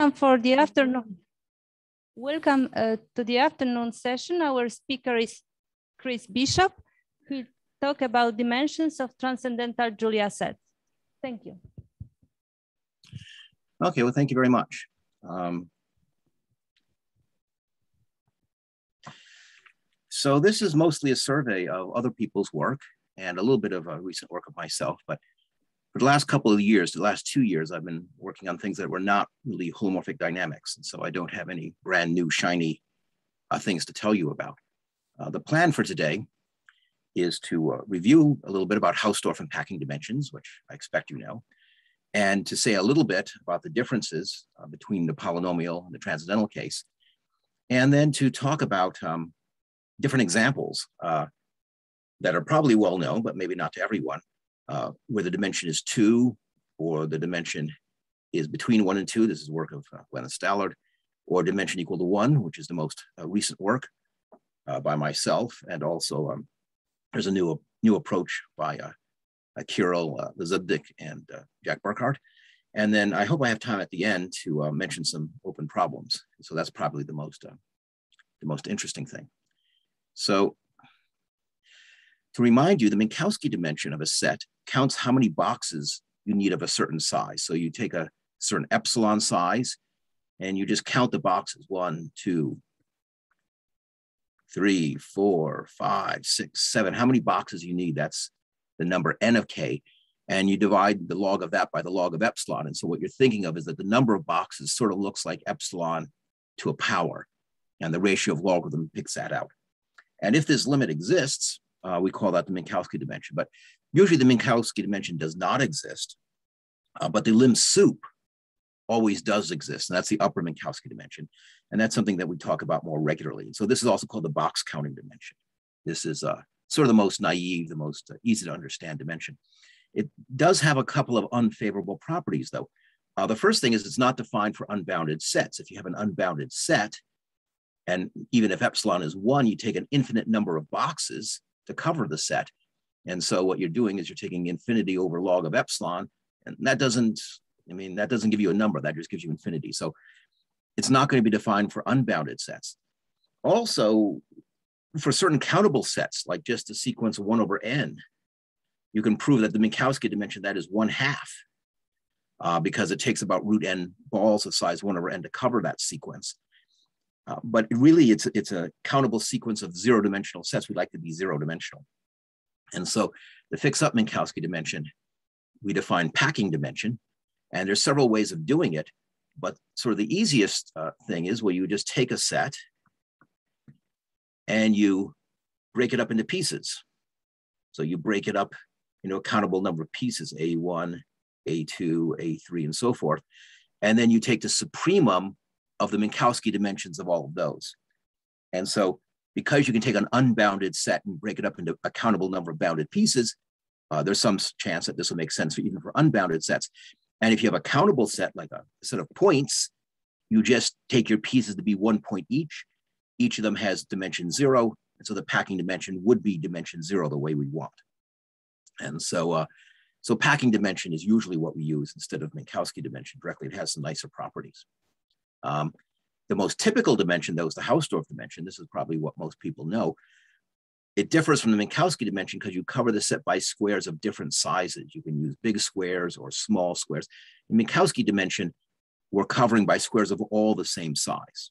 For the afternoon. Welcome uh, to the afternoon session. Our speaker is Chris Bishop, who talk about dimensions of transcendental Julia sets. Thank you. Okay, well, thank you very much. Um, so this is mostly a survey of other people's work and a little bit of a recent work of myself, but for the last couple of years, the last two years, I've been working on things that were not really holomorphic dynamics. And so I don't have any brand new shiny uh, things to tell you about. Uh, the plan for today is to uh, review a little bit about Hausdorff and packing dimensions, which I expect you know, and to say a little bit about the differences uh, between the polynomial and the transcendental case, and then to talk about um, different examples uh, that are probably well known, but maybe not to everyone, uh, where the dimension is two or the dimension is between one and two. This is work of uh, Gwyneth Stallard, or dimension equal to one, which is the most uh, recent work uh, by myself. And also um, there's a new, new approach by uh, Kirill uh, Lazebnik and Jack Burkart. And then I hope I have time at the end to mention some open problems. So that's probably the most, the most interesting thing. So to remind you, the Minkowski dimension of a set counts how many boxes you need of a certain size. So you take a certain epsilon size and you just count the boxes one, two, three, four, five, six, seven, how many boxes you need. That's the number n of k. And you divide the log of that by the log of epsilon. And so what you're thinking of is that the number of boxes sort of looks like epsilon to a power. And the ratio of logarithm picks that out. And if this limit exists, uh, we call that the Minkowski dimension. But usually the Minkowski dimension does not exist, uh, but the lim sup always does exist. And that's the upper Minkowski dimension. And that's something that we talk about more regularly. And so this is also called the box counting dimension. This is uh, sort of the most naive, the most uh, easy to understand dimension. It does have a couple of unfavorable properties though. Uh, the first thing is it's not defined for unbounded sets. If you have an unbounded set, and even if epsilon is one, you take an infinite number of boxes, to cover the set. And so what you're doing is you're taking infinity over log of epsilon, and that doesn't, I mean, that doesn't give you a number, that just gives you infinity. So it's not going to be defined for unbounded sets. Also, for certain countable sets, like just a sequence one over n, you can prove that the Minkowski dimension that is one half uh, because it takes about root n balls of size one over n to cover that sequence. Uh, but really, it's, it's a countable sequence of zero dimensional sets. We like to be zero dimensional. And so the fix up Minkowski dimension, we define packing dimension, and there's several ways of doing it. But sort of the easiest uh, thing is where you just take a set and you break it up into pieces. So you break it up into a countable number of pieces, A1, A2, A3, and so forth. And then you take the supremum of the Minkowski dimensions of all of those. And so because you can take an unbounded set and break it up into a countable number of bounded pieces, uh, there's some chance that this will make sense for even for unbounded sets. And if you have a countable set, like a set of points, you just take your pieces to be one point each. Each of them has dimension zero. And so the packing dimension would be dimension zero the way we want. And so, uh, so packing dimension is usually what we use instead of Minkowski dimension directly. It has some nicer properties. Um, the most typical dimension, though, is the Hausdorff dimension. This is probably what most people know. It differs from the Minkowski dimension because you cover the set by squares of different sizes. You can use big squares or small squares. In Minkowski dimension, we're covering by squares of all the same size.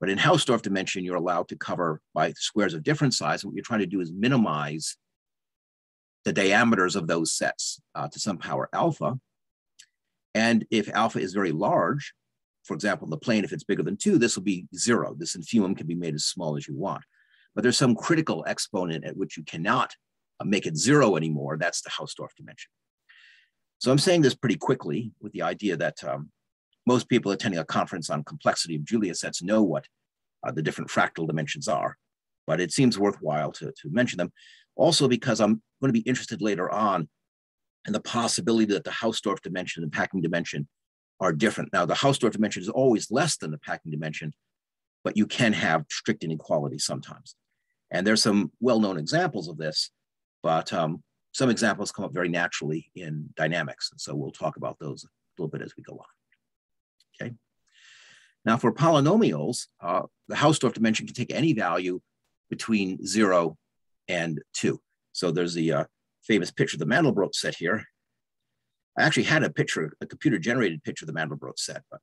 But in Hausdorff dimension, you're allowed to cover by squares of different size. What you're trying to do is minimize the diameters of those sets uh, to some power alpha. And if alpha is very large, for example, the plane, if it's bigger than two, this will be zero. This infimum can be made as small as you want. But there's some critical exponent at which you cannot uh, make it zero anymore. That's the Hausdorff dimension. So I'm saying this pretty quickly with the idea that um, most people attending a conference on complexity of Julia sets know what uh, the different fractal dimensions are, but it seems worthwhile to, to mention them. Also because I'm going to be interested later on in the possibility that the Hausdorff dimension and packing dimension are different. Now, the Hausdorff dimension is always less than the packing dimension, but you can have strict inequality sometimes. And there's some well-known examples of this, but um, some examples come up very naturally in dynamics. And so we'll talk about those a little bit as we go on. Okay? Now for polynomials, uh, the Hausdorff dimension can take any value between zero and two. So there's the uh, famous picture of the Mandelbrot set here. I actually had a picture, a computer generated picture of the Mandelbrot set, but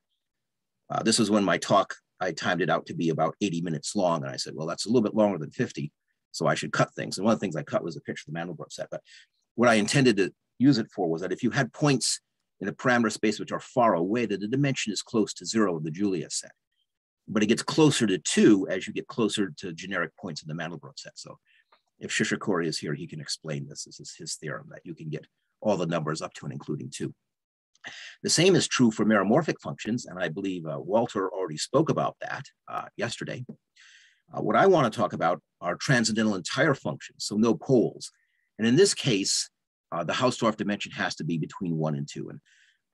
uh, this was when my talk, I timed it out to be about 80 minutes long. And I said, well, that's a little bit longer than 50. So I should cut things. And one of the things I cut was a picture of the Mandelbrot set. But what I intended to use it for was that if you had points in a parameter space which are far away, that the dimension is close to zero of the Julia set. But it gets closer to two as you get closer to generic points in the Mandelbrot set. So if Shishikura is here, he can explain this. This is his theorem that you can get all the numbers up to and including two. The same is true for meromorphic functions, and I believe uh, Walter already spoke about that uh, yesterday. Uh, what I want to talk about are transcendental entire functions, so no poles. And in this case, uh, the Hausdorff dimension has to be between one and two. And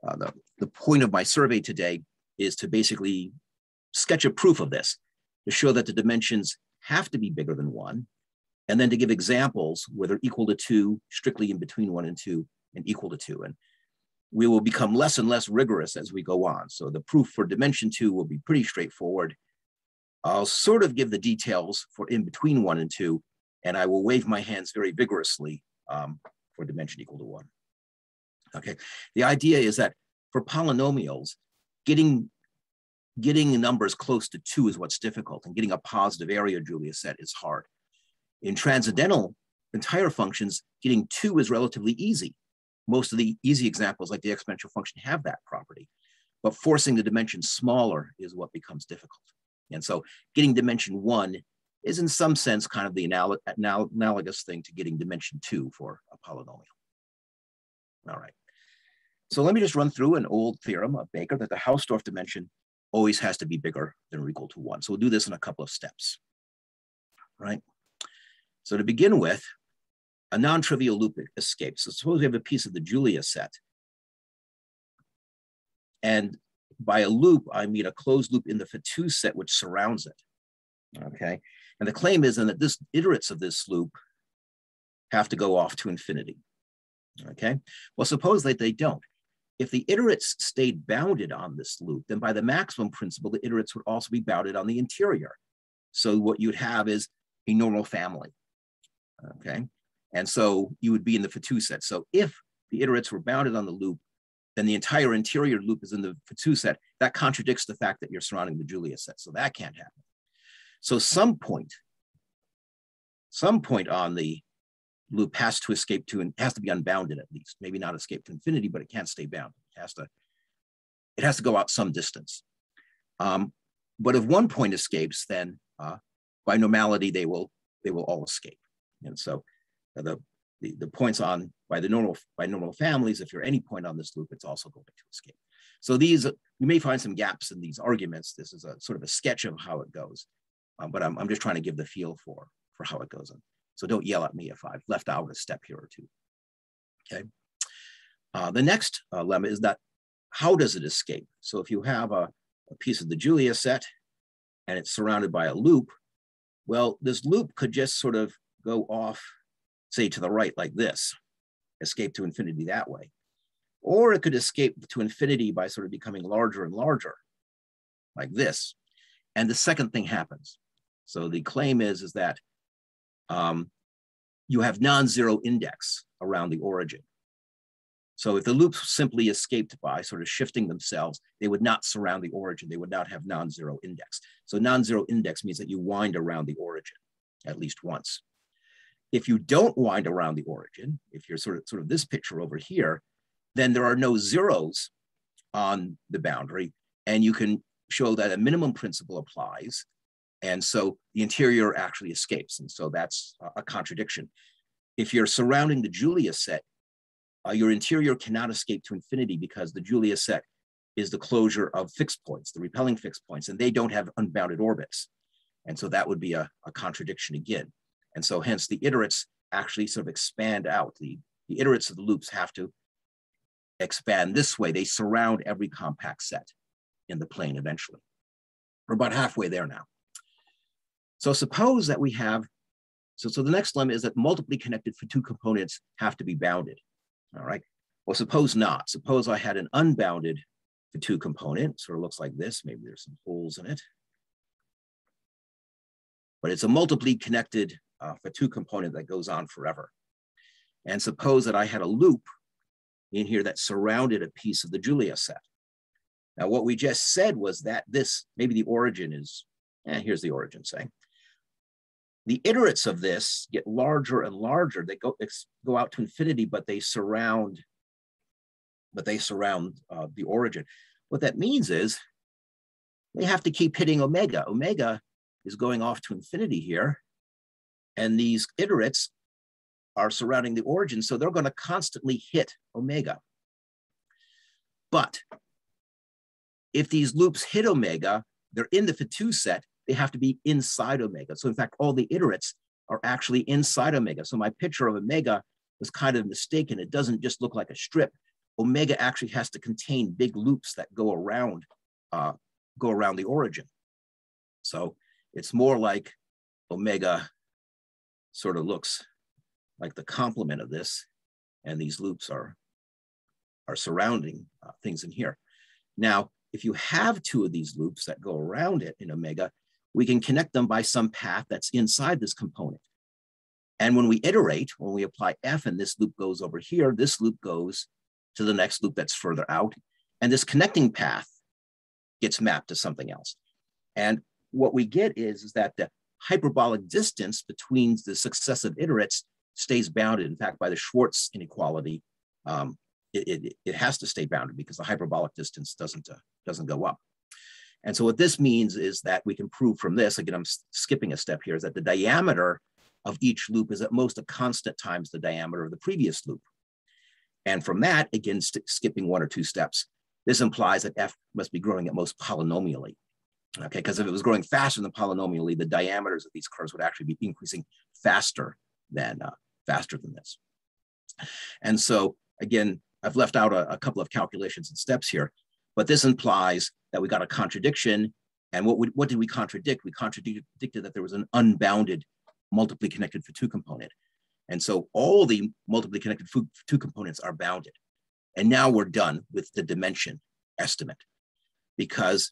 uh, the, the point of my survey today is to basically sketch a proof of this, to show that the dimensions have to be bigger than one, and then to give examples where they're equal to two, strictly in between one and two, and equal to two. And we will become less and less rigorous as we go on. So the proof for dimension two will be pretty straightforward. I'll sort of give the details for in between one and two, and I will wave my hands very vigorously um, for dimension equal to one. Okay, the idea is that for polynomials, getting getting numbers close to two is what's difficult, and getting a positive area Julia set, is hard. In transcendental entire functions, getting two is relatively easy. Most of the easy examples, like the exponential function, have that property. But forcing the dimension smaller is what becomes difficult. And so getting dimension one is in some sense kind of the anal anal analogous thing to getting dimension two for a polynomial. All right. So let me just run through an old theorem of Baker that the Hausdorff dimension always has to be bigger than or equal to one. So we'll do this in a couple of steps, right? So to begin with, a non-trivial loop escapes. So suppose we have a piece of the Julia set. And by a loop, I mean a closed loop in the Fatou set which surrounds it. Okay. And the claim is then that this iterates of this loop have to go off to infinity. Okay. Well, suppose that they don't. If the iterates stayed bounded on this loop, then by the maximum principle, the iterates would also be bounded on the interior. So what you'd have is a normal family. Okay. And so you would be in the Fatou set. So if the iterates were bounded on the loop, then the entire interior loop is in the Fatou set. That contradicts the fact that you're surrounding the Julia set. So that can't happen. So some point, some point on the loop has to escape to and has to be unbounded at least. Maybe not escape to infinity, but it can't stay bound. It has to, it has to go out some distance. Um, but if one point escapes, then uh, by normality they will they will all escape. And so the, the, the points on by the normal by normal families, if you're any point on this loop, it's also going to escape. So these, you may find some gaps in these arguments. This is a sort of a sketch of how it goes, um, but I'm, I'm just trying to give the feel for, for how it goes. So don't yell at me if I've left out a step here or two. Okay. Uh, the next uh, lemma is that how does it escape? So if you have a, a piece of the Julia set and it's surrounded by a loop, well, this loop could just sort of go off say to the right like this, escape to infinity that way. Or it could escape to infinity by sort of becoming larger and larger, like this. And the second thing happens. So the claim is, is that um, you have non-zero index around the origin. So if the loops simply escaped by sort of shifting themselves, they would not surround the origin. They would not have non-zero index. So non-zero index means that you wind around the origin at least once. If you don't wind around the origin, if you're sort of, sort of this picture over here, then there are no zeros on the boundary. And you can show that a minimum principle applies. And so the interior actually escapes. And so that's a contradiction. If you're surrounding the Julia set, uh, your interior cannot escape to infinity because the Julia set is the closure of fixed points, the repelling fixed points, and they don't have unbounded orbits. And so that would be a, a contradiction again. And so hence the iterates actually sort of expand out. The, the iterates of the loops have to expand this way. They surround every compact set in the plane eventually. We're about halfway there now. So suppose that we have, so, so the next lemma is that multiply connected Fatou components have to be bounded, all right? Well, suppose not. Suppose I had an unbounded Fatou component. Sort of looks like this. Maybe there's some holes in it. But it's a multiply connected uh, Fatou component that goes on forever. And suppose that I had a loop in here that surrounded a piece of the Julia set. Now, what we just said was that this, maybe the origin is, eh, here's the origin saying. The iterates of this get larger and larger. They go, go out to infinity, but they surround, but they surround uh, the origin. What that means is they have to keep hitting omega. Omega is going off to infinity here. And these iterates are surrounding the origin. So they're going to constantly hit omega. But if these loops hit omega, they're in the Fatou set, they have to be inside omega. So in fact, all the iterates are actually inside omega. So my picture of omega was kind of mistaken. It doesn't just look like a strip. Omega actually has to contain big loops that go around, uh, go around the origin. So it's more like omega sort of looks like the complement of this, and these loops are, are surrounding uh, things in here. Now, if you have two of these loops that go around it in omega, we can connect them by some path that's inside this component. And when we iterate, when we apply F and this loop goes over here, this loop goes to the next loop that's further out. And this connecting path gets mapped to something else. And what we get is, is that the hyperbolic distance between the successive iterates stays bounded. In fact, by the Schwarz inequality, um, it, it, it, has to stay bounded because the hyperbolic distance doesn't, uh, doesn't go up. And so what this means is that we can prove from this, again, I'm skipping a step here, is that the diameter of each loop is at most a constant times the diameter of the previous loop. And from that, again, skipping one or two steps, this implies that f must be growing at most polynomially. Okay, because if it was growing faster than polynomially, the diameters of these curves would actually be increasing faster than uh, faster than this. And so again, I've left out a, a couple of calculations and steps here, but this implies that we got a contradiction. And what, what did we contradict? We contradicted that there was an unbounded multiply connected Fatou component. And so all the multiply connected two components are bounded. And now we're done with the dimension estimate because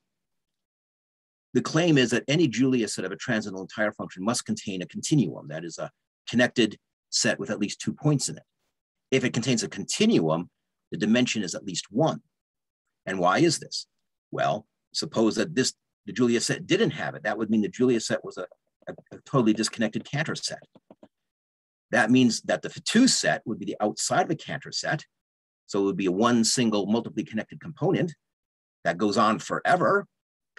the claim is that any Julia set of a transcendental entire function must contain a continuum, that is a connected set with at least two points in it. If it contains a continuum, the dimension is at least one. And why is this? Well, suppose that this the Julia set didn't have it. That would mean the Julia set was a, a, a totally disconnected Cantor set. That means that the Fatou set would be the outside of the Cantor set. So it would be one single multiply connected component that goes on forever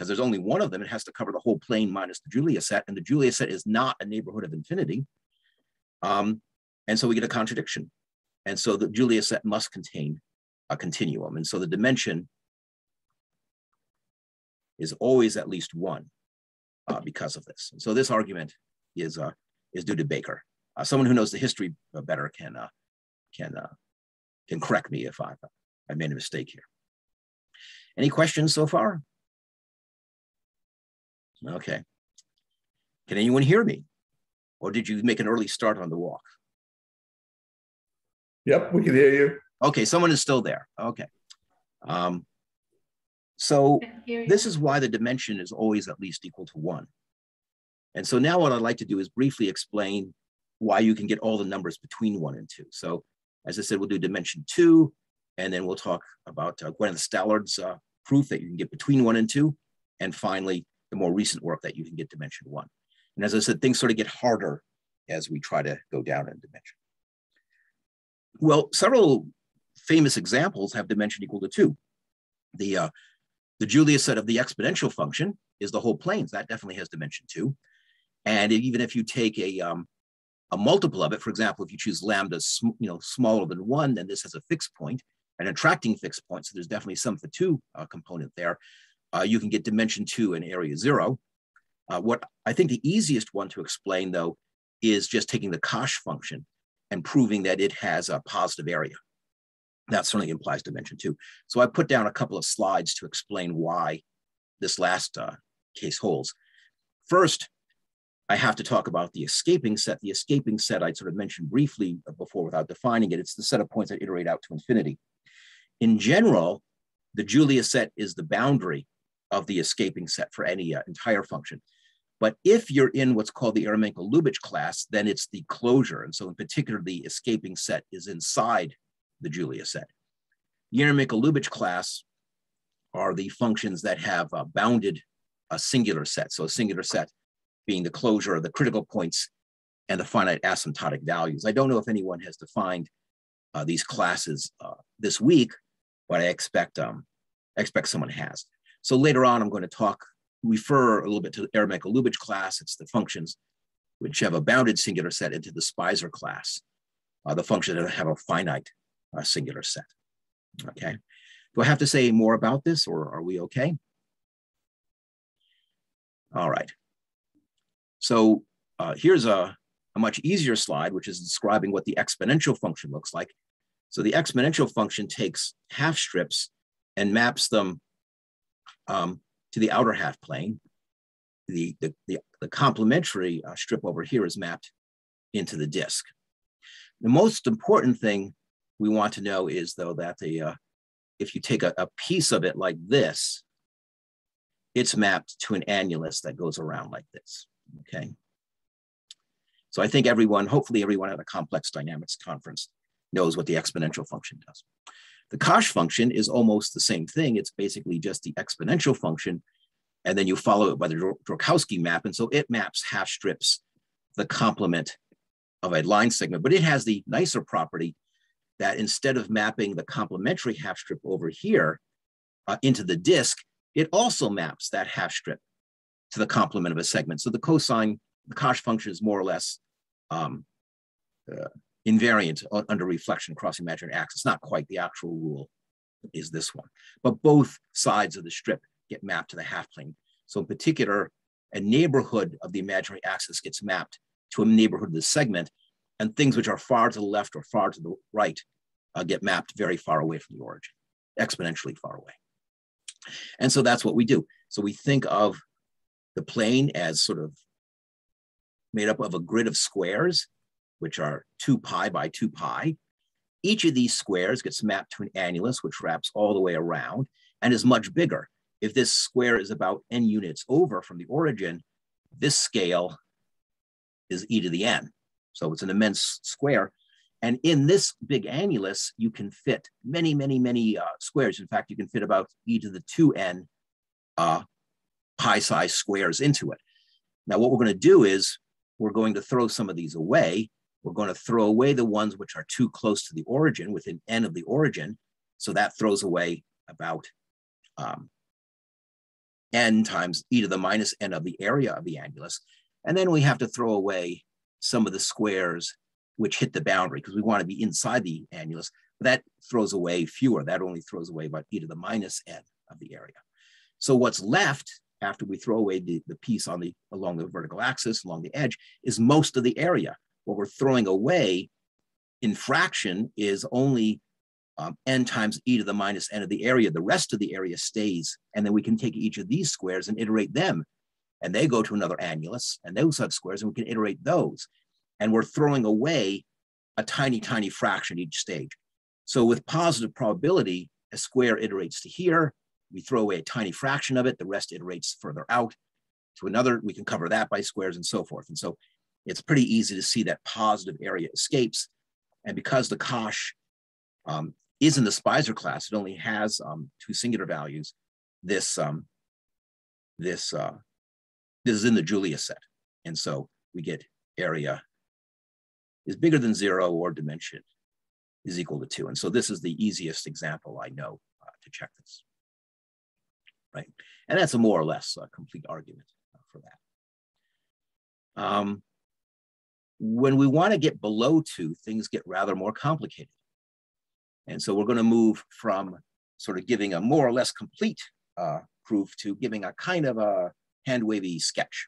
because there's only one of them. It has to cover the whole plane minus the Julia set, and the Julia set is not a neighborhood of infinity. Um, and so we get a contradiction. And so the Julia set must contain a continuum. And so the dimension is always at least one uh, because of this. And so this argument is, uh, is due to Baker. Uh, someone who knows the history better can, uh, can, uh, can correct me if I've, I made a mistake here. Any questions so far? Okay. Can anyone hear me? Or did you make an early start on the walk? Yep, we can hear you. Okay, someone is still there. Okay. Um, so this is why the dimension is always at least equal to one. And so now what I'd like to do is briefly explain why you can get all the numbers between one and two. So as I said, we'll do dimension two, and then we'll talk about uh, Gwyneth Stallard's uh, proof that you can get between one and two. And finally, the more recent work that you can get dimension one. And as I said, things sort of get harder as we try to go down in dimension. Well, several famous examples have dimension equal to two. The, uh, the Julia set of the exponential function is the whole planes. That definitely has dimension two. And even if you take a, um, a multiple of it, for example, if you choose lambda you know, smaller than one, then this has a fixed point, an attracting fixed point. So there's definitely some Fatou uh, component there uh, you can get dimension two in area zero. Uh, what I think the easiest one to explain though is just taking the Cosh function and proving that it has a positive area. That certainly implies dimension two. So I put down a couple of slides to explain why this last uh, case holds. First, I have to talk about the escaping set. The escaping set I sort of mentioned briefly before without defining it. It's the set of points that iterate out to infinity. In general, the Julia set is the boundary of the escaping set for any uh, entire function. But if you're in what's called the Eremenko-Lyubich class, then it's the closure. And so in particular, the escaping set is inside the Julia set. The Eremenko-Lyubich class are the functions that have uh, bounded a singular set. So a singular set being the closure of the critical points and the finite asymptotic values. I don't know if anyone has defined uh, these classes uh, this week, but I expect um, I expect someone has. So later on, I'm going to talk, refer a little bit to the Eremenko-Lyubich class. It's the functions which have a bounded singular set into the Speiser class, uh, the functions that have a finite uh, singular set. Okay. Do I have to say more about this or are we okay? All right. So uh, here's a, a much easier slide, which is describing what the exponential function looks like. So the exponential function takes half strips and maps them um, to the outer half plane. The, the, the, the complementary uh, strip over here is mapped into the disk. The most important thing we want to know is though that the, uh, if you take a, a piece of it like this, it's mapped to an annulus that goes around like this, okay? So I think everyone, hopefully everyone at a complex dynamics conference knows what the exponential function does. The Cosh function is almost the same thing. It's basically just the exponential function, and then you follow it by the Joukowski map. And so it maps half strips the complement of a line segment, but it has the nicer property that instead of mapping the complementary half strip over here uh, into the disk, it also maps that half strip to the complement of a segment. So the cosine, the Cosh function is more or less um, uh, invariant under reflection across imaginary axis. Not quite the actual rule is this one, but both sides of the strip get mapped to the half plane. So in particular, a neighborhood of the imaginary axis gets mapped to a neighborhood of the segment, and things which are far to the left or far to the right uh, get mapped very far away from the origin, exponentially far away. And so that's what we do. So we think of the plane as sort of made up of a grid of squares which are 2 pi by 2 pi. Each of these squares gets mapped to an annulus, which wraps all the way around and is much bigger. If this square is about n units over from the origin, this scale is e to the n. So it's an immense square. And in this big annulus, you can fit many, many, many uh, squares. In fact, you can fit about e to the 2n uh, pi size squares into it. Now, what we're going to do is we're going to throw some of these away we're going to throw away the ones which are too close to the origin within n of the origin. So that throws away about um, n times e to the minus n of the area of the annulus. And then we have to throw away some of the squares which hit the boundary because we want to be inside the annulus. But that throws away fewer. That only throws away about e to the minus n of the area. So what's left after we throw away the, the piece on the along the vertical axis, along the edge, is most of the area what we're throwing away in fraction is only um, n times e to the minus n of the area. The rest of the area stays. And then we can take each of these squares and iterate them. And they go to another annulus and those have squares and we can iterate those. And we're throwing away a tiny, tiny fraction each stage. So with positive probability, a square iterates to here. We throw away a tiny fraction of it. The rest iterates further out to another. We can cover that by squares and so forth. And so it's pretty easy to see that positive area escapes. And because the Cosh um, is in the Speiser class, it only has um, two singular values. This um, this uh, this is in the Julia set, and so we get area is bigger than zero or dimension is equal to two. And so this is the easiest example I know uh, to check this, right? And that's a more or less uh, complete argument uh, for that. Um, when we want to get below two, things get rather more complicated. And so we're going to move from sort of giving a more or less complete uh, proof to giving a kind of a hand wavy sketch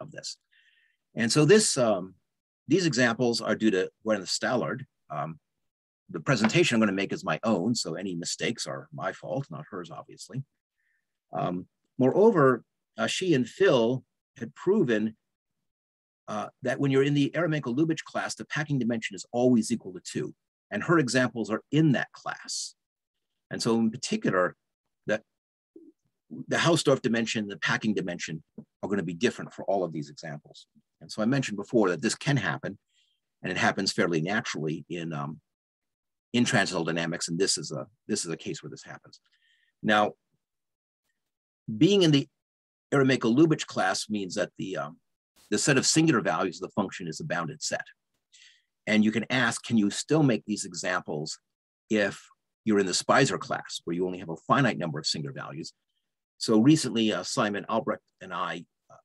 of this. And so this, um, these examples are due to Gwyneth Stallard. Um, the presentation I'm going to make is my own, so any mistakes are my fault, not hers, obviously. Um, moreover, uh, she and Phil had proven uh, that when you're in the Eremenko-Lyubich class, the packing dimension is always equal to two. And her examples are in that class. And so in particular, that the Hausdorff dimension, the packing dimension are going to be different for all of these examples. And so I mentioned before that this can happen, and it happens fairly naturally in um, in transcendental dynamics, and this is a this is a case where this happens. Now, being in the Eremenko-Lyubich class means that the um, the set of singular values of the function is a bounded set. And you can ask, can you still make these examples if you're in the Speiser class, where you only have a finite number of singular values? So recently, uh, Simon Albrecht and I uh,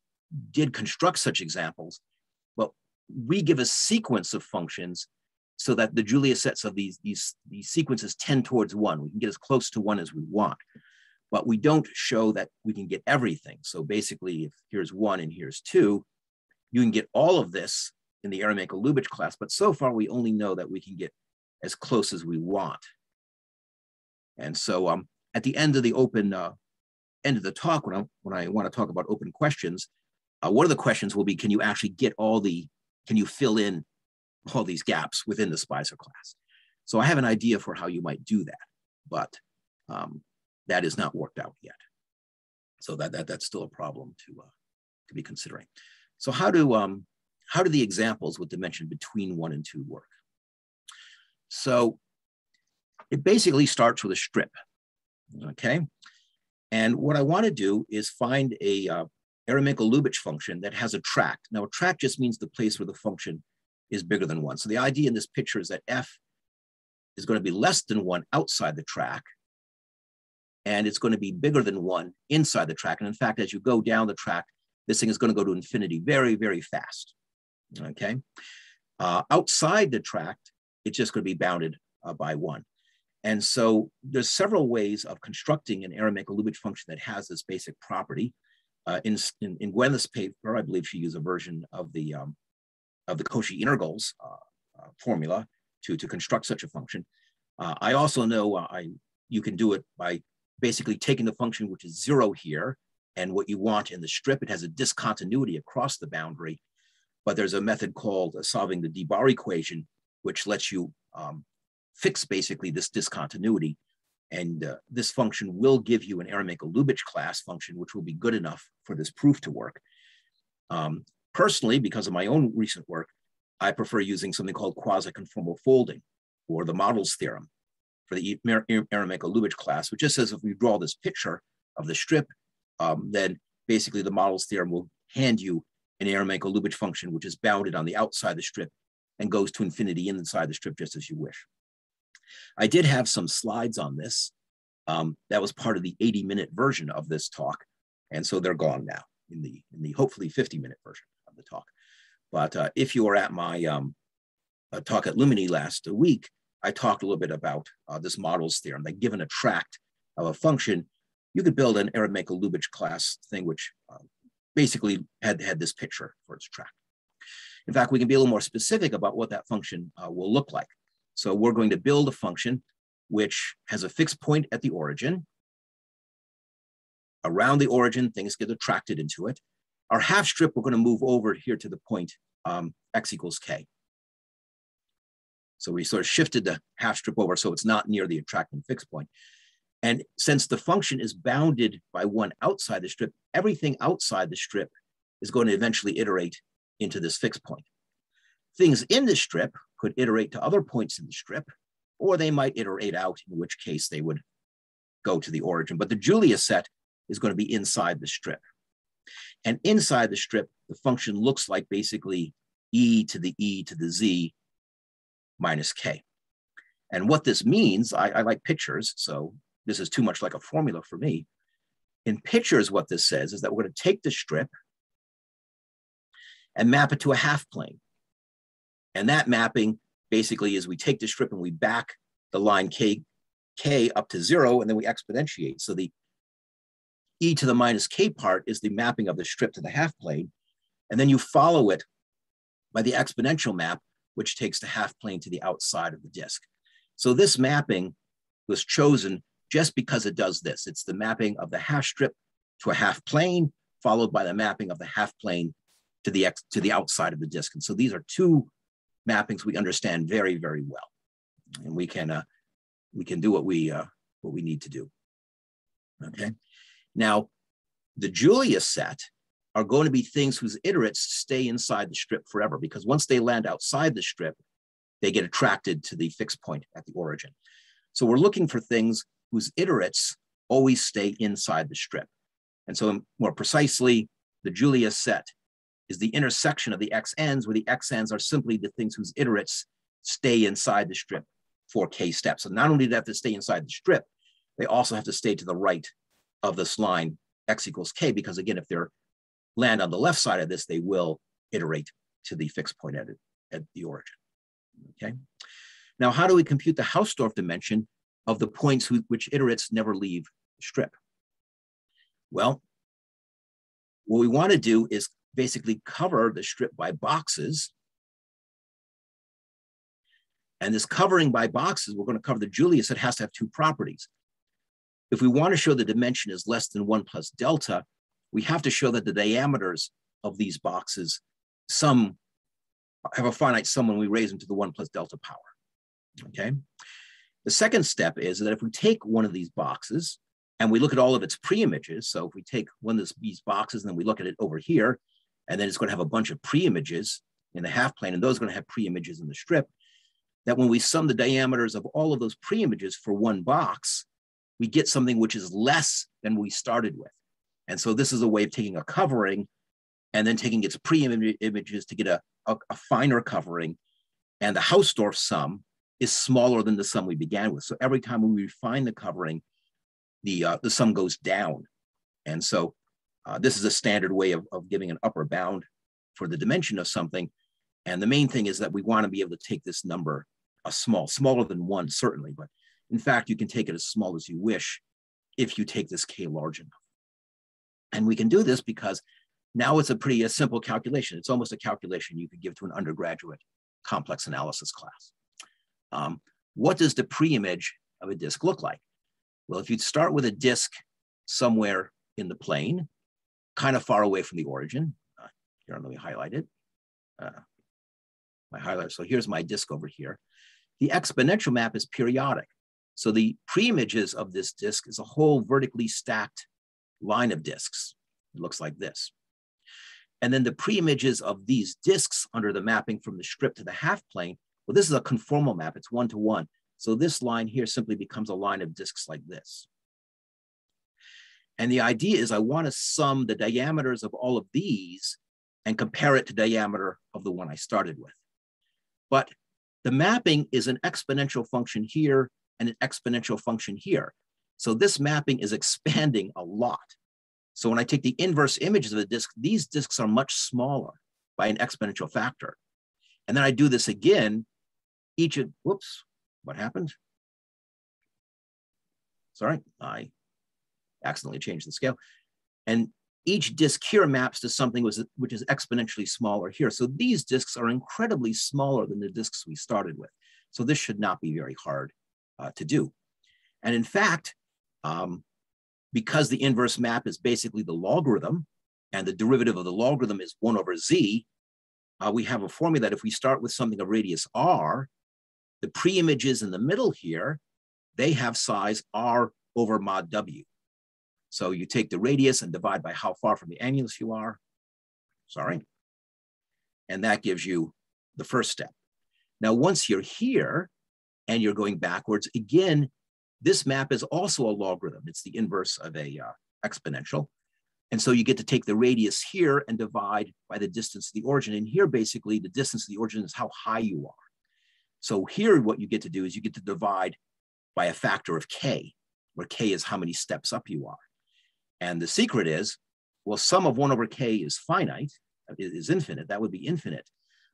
did construct such examples, but we give a sequence of functions so that the Julia sets of these, these, these sequences tend towards one. We can get as close to one as we want, but we don't show that we can get everything. So basically, if here's one and here's two, you can get all of this in the Eremenko-Lyubich class, but so far we only know that we can get as close as we want. And so um, at the end of the open uh, end of the talk, when I, when I want to talk about open questions, uh, one of the questions will be, can you actually get all the, can you fill in all these gaps within the Speiser class? So I have an idea for how you might do that, but um, that is not worked out yet. So that, that that's still a problem to, uh, to be considering. So how do, um, how do the examples with dimension between one and two work? So it basically starts with a strip, okay? And what I want to do is find a uh, Eremenko-Lyubich function that has a tract. Now, a tract just means the place where the function is bigger than one. So the idea in this picture is that f is going to be less than one outside the tract, and it's going to be bigger than one inside the tract. And in fact, as you go down the tract, this thing is going to go to infinity very, very fast. Okay. Uh, outside the tract, it's just going to be bounded uh, by one. And so there's several ways of constructing an Eremenko-Lyubich function that has this basic property. Uh, in, in, in paper, I believe she used a version of the, um, of the Cauchy integrals uh, uh, formula to, to construct such a function. Uh, I also know I, you can do it by basically taking the function which is zero here and what you want in the strip. It has a discontinuity across the boundary, but there's a method called solving the d-bar equation, which lets you um, fix basically this discontinuity. And uh, this function will give you an Eremenko-Lyubich class function, which will be good enough for this proof to work. Um, personally, because of my own recent work, I prefer using something called quasi-conformal folding or the models theorem for the Eremenko-Lyubich class, which just says if we draw this picture of the strip, um, then basically the models theorem will hand you an Eremenko-Lyubich function, which is bounded on the outside of the strip and goes to infinity inside the strip just as you wish. I did have some slides on this. Um, that was part of the 80 minute version of this talk. And so they're gone now in the, in the hopefully 50 minute version of the talk. But uh, if you were at my um, uh, talk at Luminy last week, I talked a little bit about uh, this models theorem that given a tract of a function, you could build an Eremenko-Lyubich class thing, which uh, basically had, had this picture for its tract. In fact, we can be a little more specific about what that function uh, will look like. So we're going to build a function which has a fixed point at the origin. Around the origin, things get attracted into it. Our half strip, we're going to move over here to the point um, x equals k. So we sort of shifted the half strip over so it's not near the attracting fixed point. And since the function is bounded by one outside the strip, everything outside the strip is going to eventually iterate into this fixed point. Things in the strip could iterate to other points in the strip, or they might iterate out, in which case they would go to the origin. But the Julia set is going to be inside the strip. And inside the strip, the function looks like basically e to the e to the z minus k. And what this means, I, I like pictures, so this is too much like a formula for me. In pictures, what this says is that we're going to take the strip and map it to a half plane. And that mapping basically is we take the strip and we back the line k, k up to zero, and then we exponentiate. So the e to the minus k part is the mapping of the strip to the half plane. And then you follow it by the exponential map, which takes the half plane to the outside of the disk. So this mapping was chosen just because it does this. It's the mapping of the half strip to a half plane, followed by the mapping of the half plane to the, ex, to the outside of the disk. And so these are two mappings we understand very, very well. And we can, uh, we can do what we, uh, what we need to do. Okay. Now, the Julia set are going to be things whose iterates stay inside the strip forever because once they land outside the strip, they get attracted to the fixed point at the origin. So we're looking for things whose iterates always stay inside the strip. And so more precisely, the Julia set is the intersection of the xn's where the xn's are simply the things whose iterates stay inside the strip for k steps. So not only do they have to stay inside the strip, they also have to stay to the right of this line x equals k, because again, if they're land on the left side of this, they will iterate to the fixed point at, at the origin, okay? Now, how do we compute the Hausdorff dimension of the points who, which iterates never leave the strip? Well, what we want to do is basically cover the strip by boxes. And this covering by boxes, we're going to cover the Julius, it has to have two properties. If we want to show the dimension is less than one plus delta, we have to show that the diameters of these boxes, some have a finite sum when we raise them to the one plus delta power, okay? The second step is that if we take one of these boxes and we look at all of its pre-images, so if we take one of these boxes and then we look at it over here, and then it's going to have a bunch of pre-images in the half plane, and those are going to have pre-images in the strip, that when we sum the diameters of all of those pre-images for one box, we get something which is less than we started with. And so this is a way of taking a covering and then taking its pre-images to get a, a, a, finer covering. And the Hausdorff sum is smaller than the sum we began with. So every time we refine the covering, the, uh, the sum goes down. And so uh, this is a standard way of, of giving an upper bound for the dimension of something. And the main thing is that we want to be able to take this number a small, smaller than one, certainly, but in fact, you can take it as small as you wish if you take this k large enough. And we can do this because now it's a pretty a simple calculation. It's almost a calculation you could give to an undergraduate complex analysis class. Um, what does the pre-image of a disk look like? Well, if you start with a disk somewhere in the plane, kind of far away from the origin, uh, here, let me highlight it. Uh, my highlighter, so here's my disk over here. The exponential map is periodic. So the pre-images of this disk is a whole vertically stacked line of disks. It looks like this. And then the pre-images of these disks under the mapping from the strip to the half plane, well, this is a conformal map, it's one to one. So this line here simply becomes a line of disks like this. And the idea is I want to sum the diameters of all of these and compare it to diameter of the one I started with. But the mapping is an exponential function here and an exponential function here. So this mapping is expanding a lot. So when I take the inverse images of the disk, these disks are much smaller by an exponential factor. And then I do this again, each of, whoops, what happened? Sorry, I accidentally changed the scale. And each disk here maps to something which is exponentially smaller here. So these disks are incredibly smaller than the disks we started with. So this should not be very hard uh, to do. And in fact, um, because the inverse map is basically the logarithm and the derivative of the logarithm is one over z, uh, we have a formula that if we start with something of radius r, the pre-images in the middle here, they have size r over mod w. So you take the radius and divide by how far from the annulus you are, sorry, and that gives you the first step. Now, once you're here and you're going backwards, again, this map is also a logarithm. It's the inverse of a uh, exponential. And so you get to take the radius here and divide by the distance to the origin. And here, basically, the distance to the origin is how high you are. So here, what you get to do is you get to divide by a factor of k, where k is how many steps up you are. And the secret is, well, sum of one over k is finite, uh, is infinite. That would be infinite.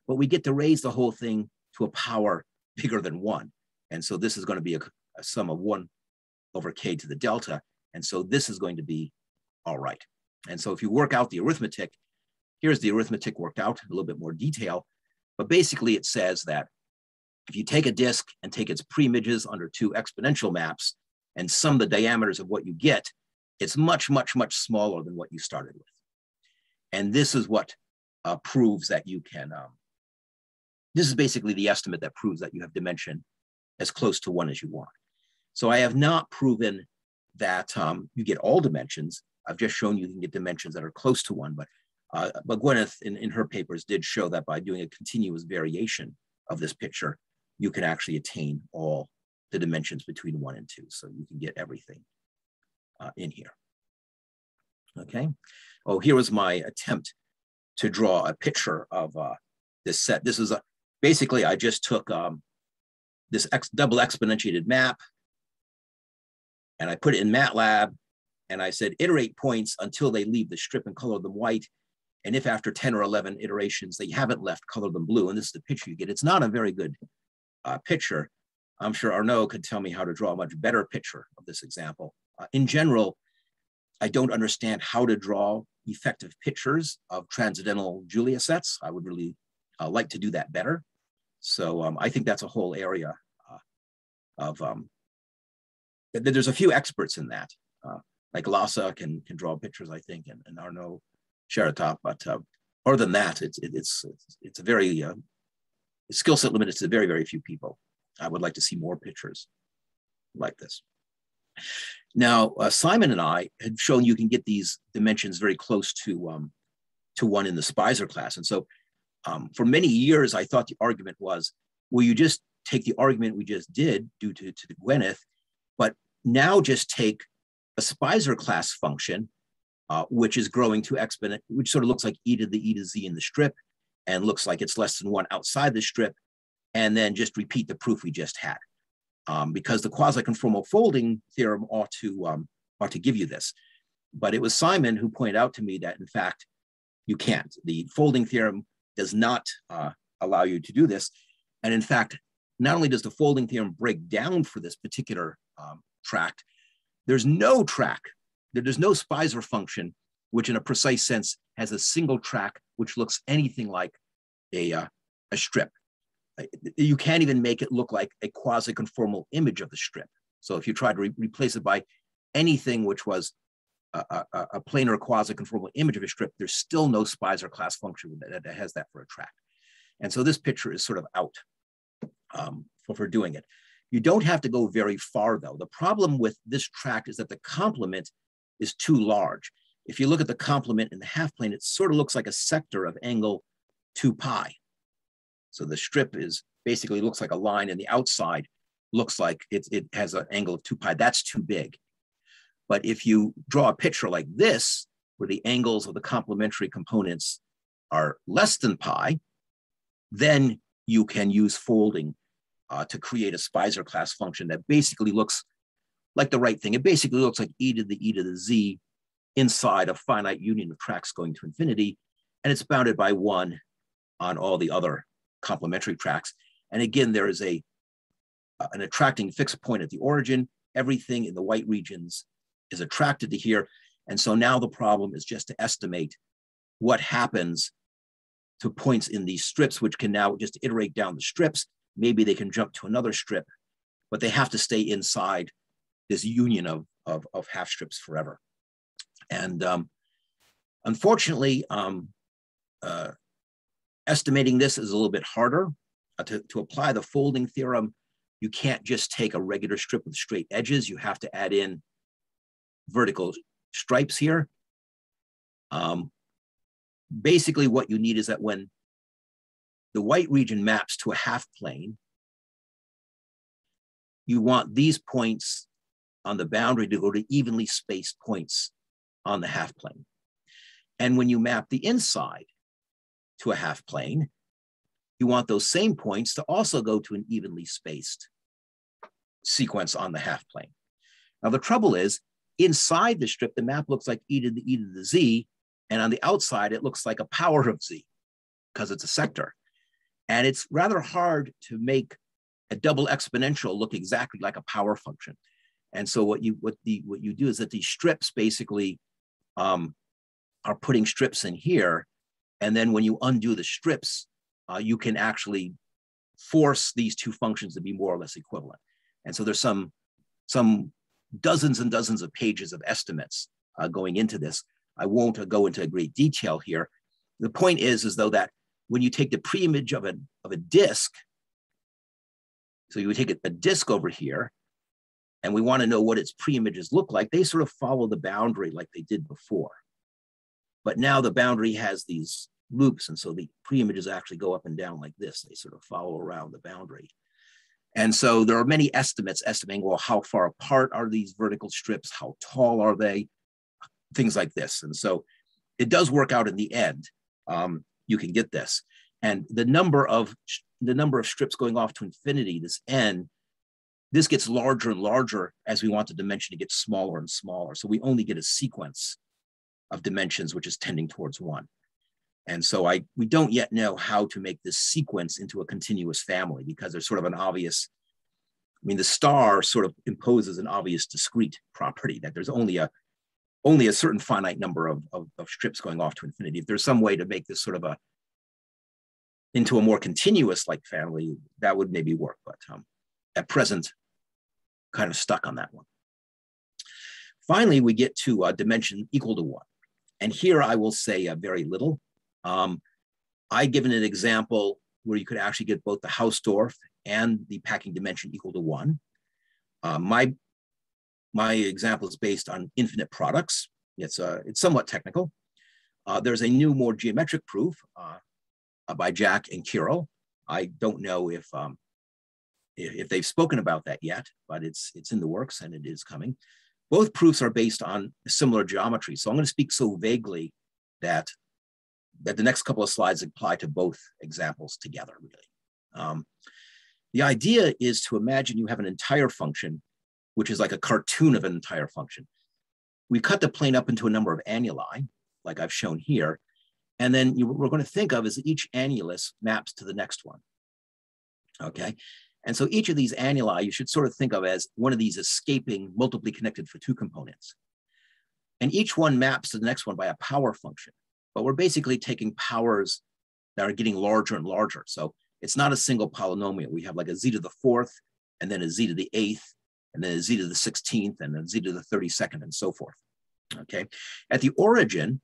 But we get to raise the whole thing to a power bigger than one. And so this is going to be a, a sum of one over k to the delta. And so this is going to be all right. And so if you work out the arithmetic, here's the arithmetic worked out in a little bit more detail. But basically it says that if you take a disk and take its pre-images under two exponential maps and sum the diameters of what you get, it's much, much, much smaller than what you started with. And this is what uh, proves that you can, um, this is basically the estimate that proves that you have dimension as close to one as you want. So I have not proven that um, you get all dimensions, I've just shown you you can get dimensions that are close to one, but uh, but Gwyneth in, in her papers did show that by doing a continuous variation of this picture, you can actually attain all the dimensions between one and two. So you can get everything uh, in here. Okay. Oh, here was my attempt to draw a picture of uh, this set. This is a, basically, I just took um, this ex double exponentiated map and I put it in MATLAB and I said, iterate points until they leave the strip and color them white. And if after 10 or 11 iterations they haven't left, color them blue. And this is the picture you get. It's not a very good uh, picture. I'm sure Arnaud could tell me how to draw a much better picture of this example. Uh, in general, I don't understand how to draw effective pictures of transcendental Julia sets. I would really uh, like to do that better. So um, I think that's a whole area uh, of, um, there's a few experts in that. Uh, like Lasse can, can draw pictures, I think, and, and Arnaud Chéritat, but uh, other than that, it's, it, it's, it's a very skill set limited to very, very few people. I would like to see more pictures like this. Now, uh, Simon and I had shown you can get these dimensions very close to, um, to one in the Speiser class. And so um, for many years, I thought the argument was, well, you just take the argument we just did due to, to Gwyneth, but now just take a Speiser class function, uh, which is growing to exponent, which sort of looks like e to the e to z in the strip and looks like it's less than one outside the strip, and then just repeat the proof we just had um, because the quasi-conformal folding theorem ought to, um, ought to give you this. But it was Simon who pointed out to me that in fact, you can't. The folding theorem does not uh, allow you to do this. And in fact, not only does the folding theorem break down for this particular um, tract, there's no tract, there's no Speiser function, which in a precise sense has a single tract which looks anything like a, uh, a strip you can't even make it look like a quasi-conformal image of the strip. So if you try to re replace it by anything which was a, a, a planar quasi-conformal image of a strip, there's still no Speiser class function that, has that for a tract. And so this picture is sort of out um, for, for doing it. You don't have to go very far though. The problem with this tract is that the complement is too large. If you look at the complement in the half plane, it sort of looks like a sector of angle 2 pi. So the strip is basically looks like a line and the outside looks like it, it has an angle of two pi. That's too big. But if you draw a picture like this, where the angles of the complementary components are less than pi, then you can use folding uh, to create a Speiser class function that basically looks like the right thing. It basically looks like e to the e to the z inside a finite union of tracts going to infinity, and it's bounded by one on all the other complementary tracts. And again, there is a uh, an attracting fixed point at the origin. Everything in the white regions is attracted to here. And so now the problem is just to estimate what happens to points in these strips, which can now just iterate down the strips. Maybe they can jump to another strip, but they have to stay inside this union of, of, of half strips forever. And um, unfortunately, um, uh, Estimating this is a little bit harder. Uh, to, to apply the folding theorem, you can't just take a regular strip with straight edges. You have to add in vertical stripes here. Um, basically, what you need is that when the white region maps to a half plane, you want these points on the boundary to go to evenly spaced points on the half plane. And when you map the inside, to a half plane, you want those same points to also go to an evenly spaced sequence on the half plane. Now the trouble is, inside the strip, the map looks like e to the e to the z, and on the outside, it looks like a power of z because it's a sector. And it's rather hard to make a double exponential look exactly like a power function. And so what you what the what you do is that these strips basically um, are putting strips in here and then when you undo the strips, uh, you can actually force these two functions to be more or less equivalent. And so there's some, some dozens and dozens of pages of estimates uh, going into this. I won't uh, go into great detail here. The point is, is though that when you take the pre-image of a, of a disk, so you would take a, a disk over here, and we want to know what its pre-images look like, they sort of follow the boundary like they did before. But now the boundary has these loops, and so the pre-images actually go up and down like this. They sort of follow around the boundary. And so there are many estimates estimating, well, how far apart are these vertical strips? How tall are they? Things like this. And so it does work out in the end. Um, you can get this. And the number of the number of strips going off to infinity, this n, this gets larger and larger as we want the dimension to get smaller and smaller. So we only get a sequence of dimensions, which is tending towards one. And so I we don't yet know how to make this sequence into a continuous family because there's sort of an obvious, I mean, the star sort of imposes an obvious discrete property that there's only a only a certain finite number of, of, of strips going off to infinity. If there's some way to make this sort of a into a more continuous like family, that would maybe work. But um, at present, kind of stuck on that one. Finally, we get to a dimension equal to one. And here I will say uh, very little. Um, I given an example where you could actually get both the Hausdorff and the packing dimension equal to one. Uh, my, my example is based on infinite products. It's, uh, it's somewhat technical. Uh, there's a new, more geometric proof uh, uh, by Jack and Kirill. I don't know if, um, if they've spoken about that yet, but it's, it's in the works and it is coming. Both proofs are based on similar geometry. So I'm going to speak so vaguely that that the next couple of slides apply to both examples together, really. Um, the idea is to imagine you have an entire function, which is like a cartoon of an entire function. We cut the plane up into a number of annuli, like I've shown here, and then you, we're going to think of as each annulus maps to the next one. Okay, and so each of these annuli you should sort of think of as one of these escaping multiply connected Fatou components. And each one maps to the next one by a power function but we're basically taking powers that are getting larger and larger. So it's not a single polynomial. We have like a z to the fourth, and then a z to the eighth, and then a z to the 16th, and then z to the 32nd, and so forth. Okay. At the origin,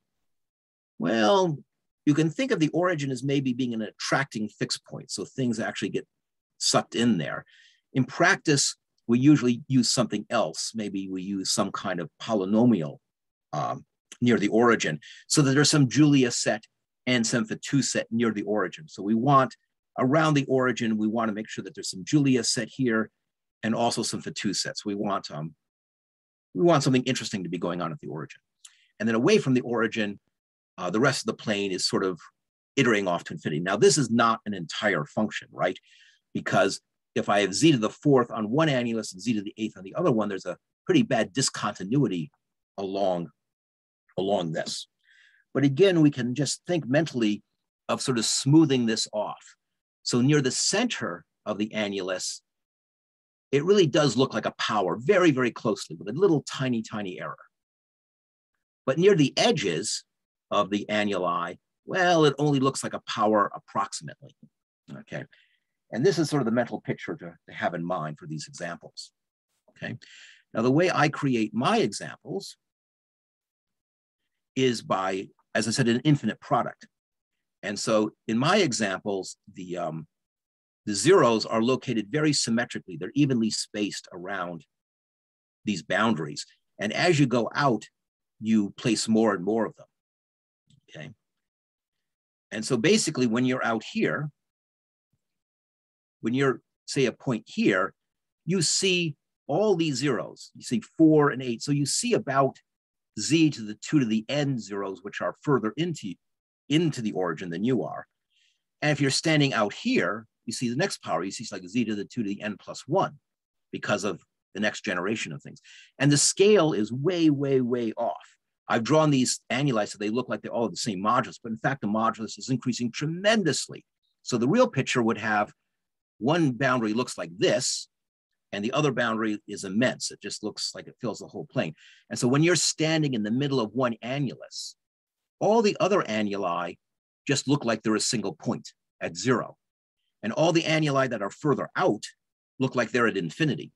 well, you can think of the origin as maybe being an attracting fixed point. So things actually get sucked in there. In practice, we usually use something else. Maybe we use some kind of polynomial um, near the origin so that there's some Julia set and some Fatou set near the origin. So we want around the origin, we want to make sure that there's some Julia set here and also some Fatou sets. We want, um, we want something interesting to be going on at the origin. And then away from the origin, uh, the rest of the plane is sort of iterating off to infinity. Now, this is not an entire function, right? Because if I have z to the fourth on one annulus and z to the eighth on the other one, there's a pretty bad discontinuity along along this. But again, we can just think mentally of sort of smoothing this off. So near the center of the annulus, it really does look like a power very, very closely with a little tiny, tiny error. But near the edges of the annuli, well, it only looks like a power approximately, okay? And this is sort of the mental picture to, to have in mind for these examples, okay? Now, the way I create my examples is by, as I said, an infinite product. And so in my examples, the, um, the zeros are located very symmetrically. They're evenly spaced around these boundaries. And as you go out, you place more and more of them, okay? And so basically when you're out here, when you're say a point here, you see all these zeros. You see four and eight. So you see about z to the 2 to the n zeros, which are further into, into the origin than you are. And if you're standing out here, you see the next power, you see like z to the 2 to the n plus 1 because of the next generation of things. And the scale is way, way, way off. I've drawn these annuli so they look like they're all the same modulus, but in fact, the modulus is increasing tremendously. So the real picture would have one boundary looks like this, and the other boundary is immense. It just looks like it fills the whole plane. And so when you're standing in the middle of one annulus, all the other annuli just look like they're a single point at zero. And all the annuli that are further out look like they're at infinity.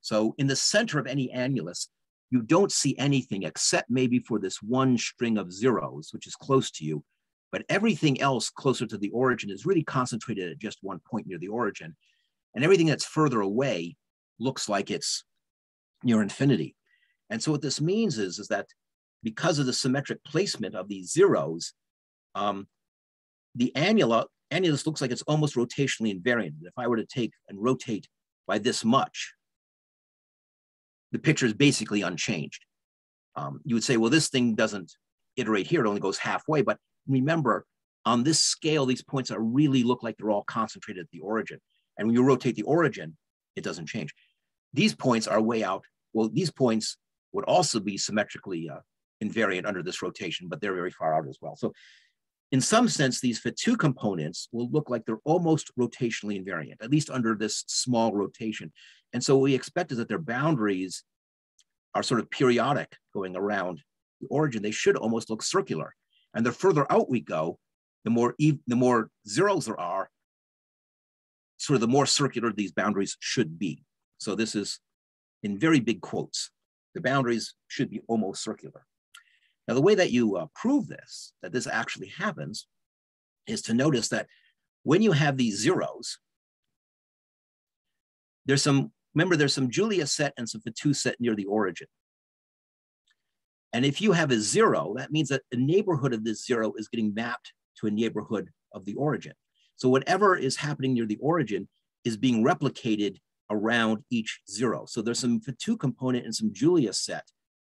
So in the center of any annulus, you don't see anything except maybe for this one string of zeros, which is close to you. But everything else closer to the origin is really concentrated at just one point near the origin. And everything that's further away looks like it's near infinity. And so what this means is, is that because of the symmetric placement of these zeros, um, the annula, annulus looks like it's almost rotationally invariant. If I were to take and rotate by this much, the picture is basically unchanged. Um, you would say, well, this thing doesn't iterate here, it only goes halfway. But remember, on this scale, these points are really look like they're all concentrated at the origin. And when you rotate the origin, it doesn't change. These points are way out. Well, these points would also be symmetrically uh, invariant under this rotation, but they're very far out as well. So in some sense, these two components will look like they're almost rotationally invariant, at least under this small rotation. And so what we expect is that their boundaries are sort of periodic going around the origin. They should almost look circular. And the further out we go, the more, the more zeros there are, sort of the more circular these boundaries should be. So this is in very big quotes. The boundaries should be almost circular. Now, the way that you uh, prove this, that this actually happens, is to notice that when you have these zeros, there's some, remember, there's some Julia set and some Fatou set near the origin. And if you have a zero, that means that the neighborhood of this zero is getting mapped to a neighborhood of the origin. So whatever is happening near the origin is being replicated around each zero. So there's some Fatou component and some Julia set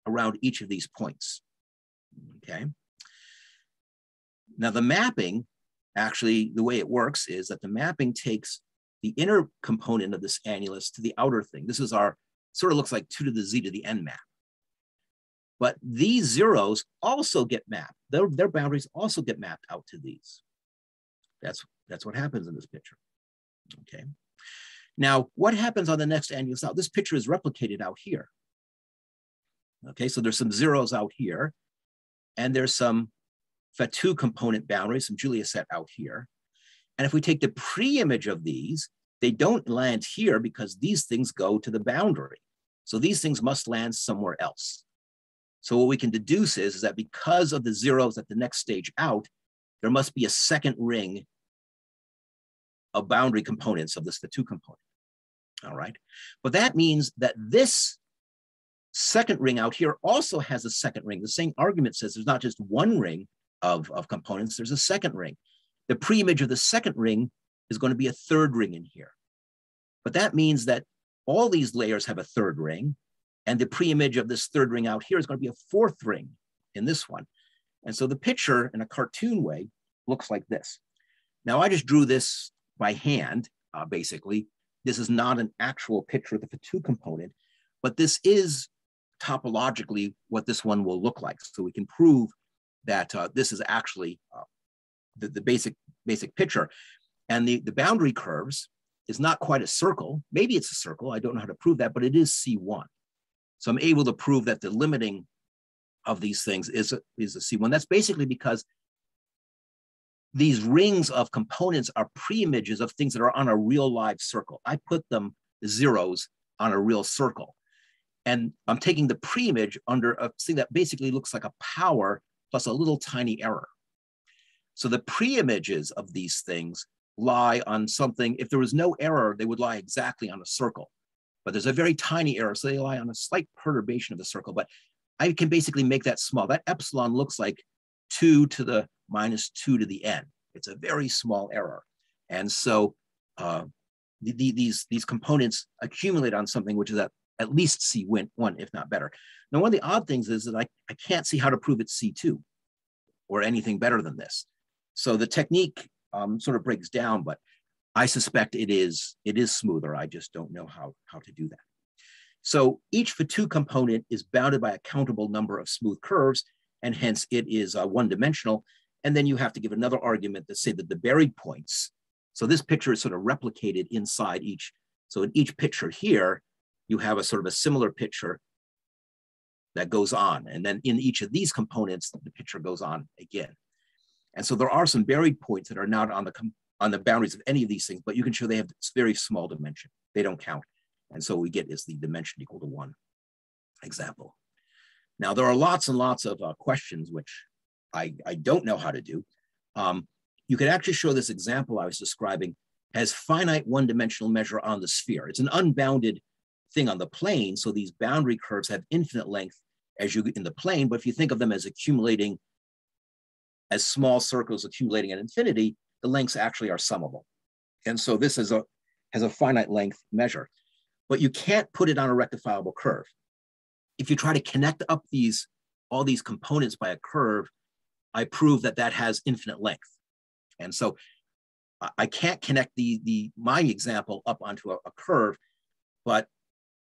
around each of these points, okay? Now the mapping, actually the way it works is that the mapping takes the inner component of this annulus to the outer thing. This is our, sort of looks like two to the z to the n map. But these zeros also get mapped. Their, their boundaries also get mapped out to these. That's, that's what happens in this picture, okay? Now, what happens on the next annual out? This picture is replicated out here. Okay, so there's some zeros out here, and there's some Fatou component boundaries, some Julia set out here. And if we take the pre-image of these, they don't land here because these things go to the boundary. So these things must land somewhere else. So what we can deduce is, is that because of the zeros at the next stage out, there must be a second ring of boundary components of this Fatou component. All right. But that means that this second ring out here also has a second ring. The same argument says there's not just one ring of, of components, there's a second ring. The pre-image of the second ring is going to be a third ring in here. But that means that all these layers have a third ring, and the pre-image of this third ring out here is going to be a fourth ring in this one. And so the picture in a cartoon way looks like this. Now I just drew this by hand, uh, basically, this is not an actual picture of the Fatou component, but this is topologically what this one will look like. So we can prove that uh, this is actually uh, the, the basic, basic picture. And the, the boundary curves is not quite a circle. Maybe it's a circle. I don't know how to prove that, but it is C1. So I'm able to prove that the limiting of these things is a, is a C1. That's basically because these rings of components are pre-images of things that are on a real live circle. I put them zeros on a real circle. And I'm taking the pre-image under a thing that basically looks like a power plus a little tiny error. So the pre-images of these things lie on something, if there was no error, they would lie exactly on a circle. But there's a very tiny error, so they lie on a slight perturbation of the circle. But I can basically make that small. That epsilon looks like two to the minus two to the n. It's a very small error. And so uh, the, the, these, these components accumulate on something which is at, at least C1, if not better. Now, one of the odd things is that I, I can't see how to prove it's C2 or anything better than this. So the technique um, sort of breaks down, but I suspect it is, it is smoother. I just don't know how, how to do that. So each Fatou component is bounded by a countable number of smooth curves, and hence it is uh, one-dimensional. And then you have to give another argument to say that the buried points, so this picture is sort of replicated inside each. So in each picture here, you have a sort of a similar picture that goes on. And then in each of these components, the picture goes on again. And so there are some buried points that are not on the, on the boundaries of any of these things, but you can show they have this very small dimension. They don't count. And so we get is the dimension equal to one example. Now, there are lots and lots of uh, questions which I, I don't know how to do. Um, you could actually show this example I was describing has finite one-dimensional measure on the sphere. It's an unbounded thing on the plane. So these boundary curves have infinite length as you in the plane, but if you think of them as accumulating as small circles accumulating at infinity, the lengths actually are summable. And so this is a, has a finite length measure, but you can't put it on a rectifiable curve. If you try to connect up these, all these components by a curve, I prove that that has infinite length. And so I can't connect the, the my example up onto a, a curve, but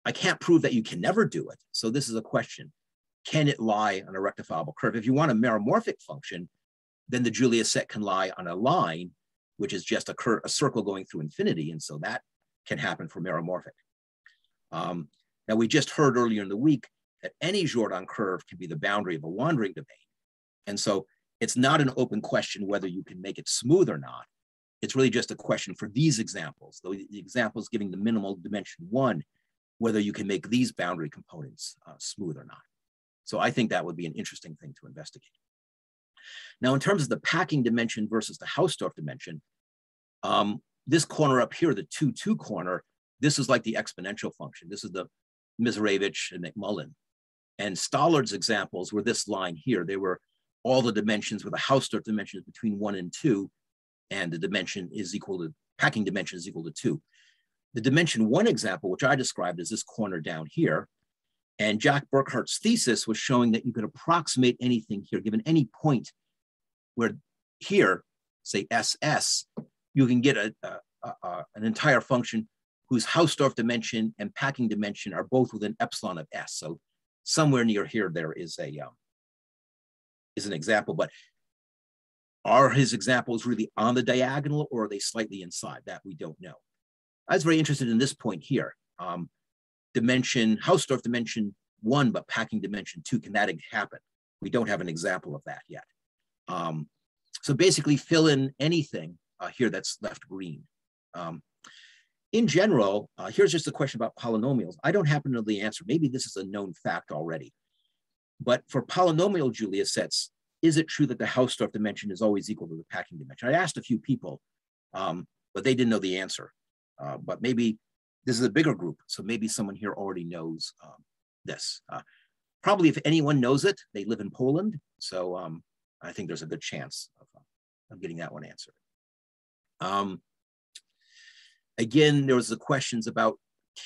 I can't prove that you can never do it. So this is a question. Can it lie on a rectifiable curve? If you want a meromorphic function, then the Julia set can lie on a line, which is just a, a circle going through infinity. And so that can happen for meromorphic. Um, now, we just heard earlier in the week that any Jordan curve can be the boundary of a wandering domain. And so it's not an open question whether you can make it smooth or not. It's really just a question for these examples, the examples giving the minimal dimension one, whether you can make these boundary components uh, smooth or not. So I think that would be an interesting thing to investigate. Now, in terms of the packing dimension versus the Hausdorff dimension, um, this corner up here, the 2, 2 corner, this is like the exponential function. This is the Misiurewicz and McMullen. And Stallard's examples were this line here. They were all the dimensions with the Hausdorff dimensions between one and two, and the dimension is equal to, packing dimension is equal to two. The dimension one example, which I described is this corner down here, and Jack Burkart's thesis was showing that you could approximate anything here, given any point where here, say SS, you can get a, a, a, an entire function whose Hausdorff dimension and packing dimension are both within epsilon of S. So somewhere near here, there is a um, is an example, but are his examples really on the diagonal or are they slightly inside? That we don't know. I was very interested in this point here. Um, dimension, Hausdorff dimension one, but packing dimension two, can that happen? We don't have an example of that yet. Um, so basically fill in anything uh, here that's left green. Um, in general, uh, here's just a question about polynomials. I don't happen to know the answer. Maybe this is a known fact already. But for polynomial Julia sets, is it true that the Hausdorff dimension is always equal to the packing dimension? I asked a few people, um, but they didn't know the answer. Uh, but maybe this is a bigger group, so maybe someone here already knows um, this. Uh, probably if anyone knows it, they live in Poland. So um, I think there's a good chance of, uh, of getting that one answered. Um, again, there was the questions about,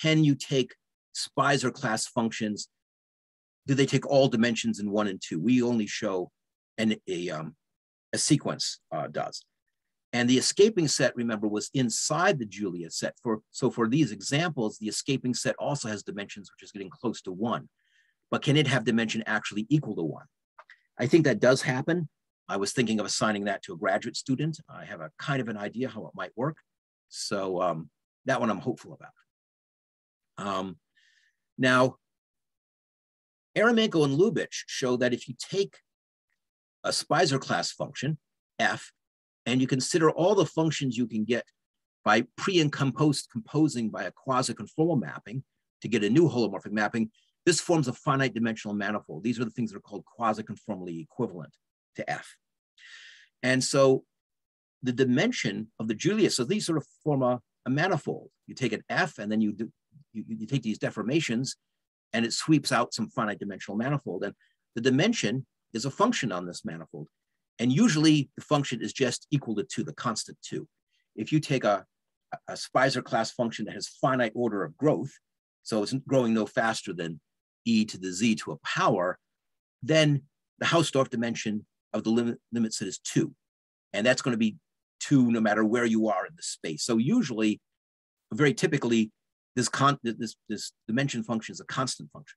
can you take Speiser class functions? Do they take all dimensions in one and two? We only show an, a, um, a sequence uh, does. And the escaping set, remember, was inside the Julia set. For, so for these examples, the escaping set also has dimensions, which is getting close to one. But can it have dimension actually equal to one? I think that does happen. I was thinking of assigning that to a graduate student. I have a kind of an idea how it might work. So um, that one I'm hopeful about. Um, now, Eremenko and Lyubich show that if you take a Speiser class function, f, and you consider all the functions you can get by pre and composed composing by a quasi-conformal mapping to get a new holomorphic mapping, this forms a finite dimensional manifold. These are the things that are called quasi-conformally equivalent to F. And so the dimension of the Julia, so these sort of form a, a manifold. You take an F and then you, do, you, you take these deformations and it sweeps out some finite dimensional manifold. And the dimension is a function on this manifold. And usually the function is just equal to two, the constant two. If you take a, a Speiser class function that has finite order of growth, so it's growing no faster than e to the z to a power, then the Hausdorff dimension of the limit, limit set is two. And that's going to be two no matter where you are in the space. So usually, very typically, this, con this, this dimension function is a constant function.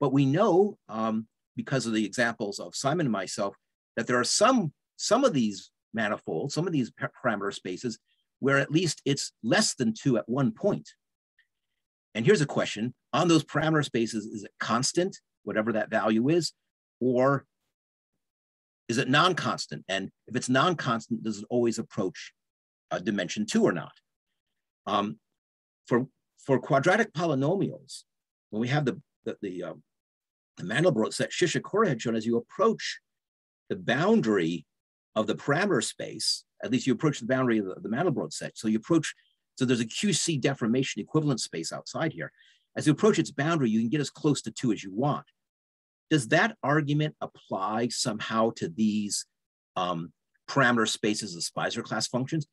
But we know, um, because of the examples of Simon and myself, that there are some, some of these manifolds, some of these parameter spaces where at least it's less than two at one point. And here's a question, on those parameter spaces, is it constant, whatever that value is, or is it non-constant? And if it's non-constant, does it always approach a dimension two or not? Um, for, for quadratic polynomials, when we have the, the, the, um, the Mandelbrot set, Shishikura had shown as you approach the boundary of the parameter space, at least you approach the boundary of the, the Mandelbrot set. So you approach, so there's a QC deformation equivalent space outside here. as you approach its boundary, you can get as close to two as you want. Does that argument apply somehow to these um, parameter spaces of Speiser class functions?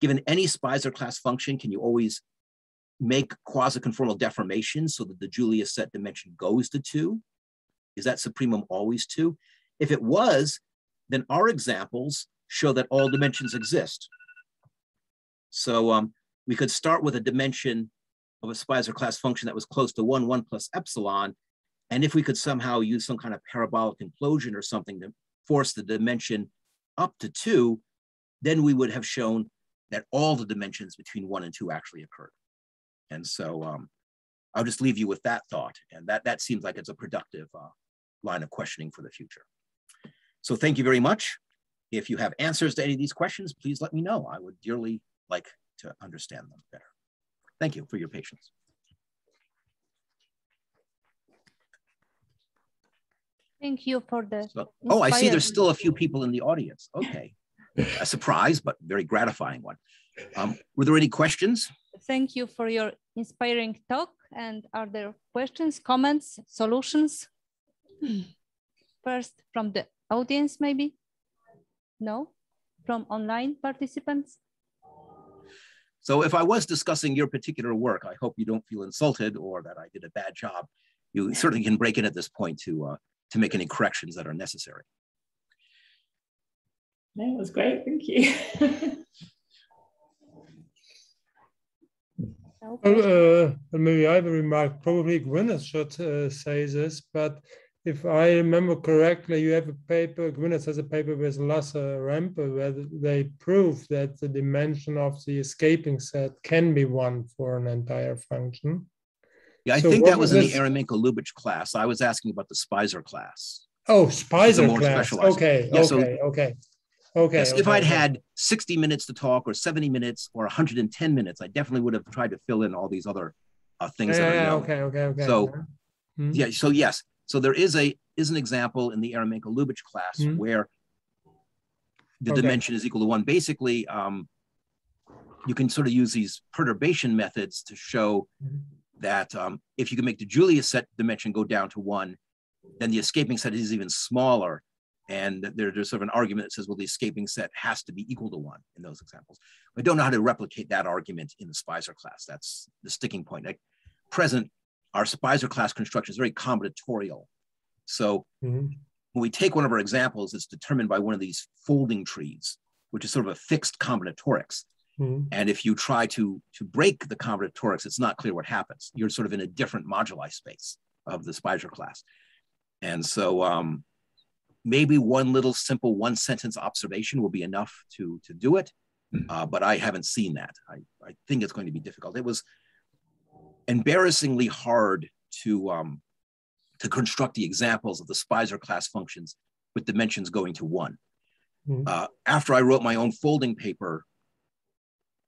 Given any Speiser class function, can you always make quasi-conformal deformations so that the Julia set dimension goes to two? Is that supremum always two? If it was, then our examples show that all dimensions exist. So um, we could start with a dimension of a Speiser class function that was close to one, one plus epsilon. And if we could somehow use some kind of parabolic implosion or something to force the dimension up to two, then we would have shown that all the dimensions between one and two actually occurred. And so um, I'll just leave you with that thought. And that, that seems like it's a productive uh, line of questioning for the future. So thank you very much. If you have answers to any of these questions, please let me know. I would dearly like to understand them better. Thank you for your patience. Thank you for the. So, oh, I see there's still a few people in the audience. Okay. a surprise, but very gratifying one. Um, were there any questions? Thank you for your inspiring talk. And are there questions, comments, solutions? First, from the audience, maybe? No? From online participants? So if I was discussing your particular work, I hope you don't feel insulted or that I did a bad job. You certainly can break in at this point to, uh, to make any corrections that are necessary. No, it was great. Thank you. uh, maybe I have a remark. Probably Gwyneth should uh, say this, but if I remember correctly, you have a paper, Gwyneth has a paper with Lasse Rempe where they prove that the dimension of the escaping set can be one for an entire function. Yeah, I so think that was in the Eremenko-Lyubich class. I was asking about the Speiser class. Oh, Speiser class. Okay, yeah, okay, so, okay. Okay. Yes, okay, if I'd okay. had 60 minutes to talk or 70 minutes or 110 minutes, I definitely would have tried to fill in all these other uh, things. Yeah, yeah okay, okay, okay. So, mm-hmm. yeah, so yes, so there is a is an example in the Eremenko-Lyubich class mm-hmm. where the okay. dimension is equal to one. Basically, um, you can sort of use these perturbation methods to show mm-hmm. that um, if you can make the Julia set dimension go down to one, then the escaping set is even smaller. And there, there's sort of an argument that says, well, the escaping set has to be equal to one in those examples. I don't know how to replicate that argument in the Speiser class. That's the sticking point. At present, our Speiser class construction is very combinatorial. So mm-hmm. when we take one of our examples, it's determined by one of these folding trees, which is sort of a fixed combinatorics. Mm-hmm. And if you try to, to break the combinatorics, it's not clear what happens. You're sort of in a different moduli space of the Speiser class. And so um, maybe one little simple one sentence observation will be enough to, to do it. Mm-hmm. Uh, but I haven't seen that. I, I think it's going to be difficult. It was embarrassingly hard to, um, to construct the examples of the Speiser class functions with dimensions going to one. Mm-hmm. Uh, after I wrote my own folding paper,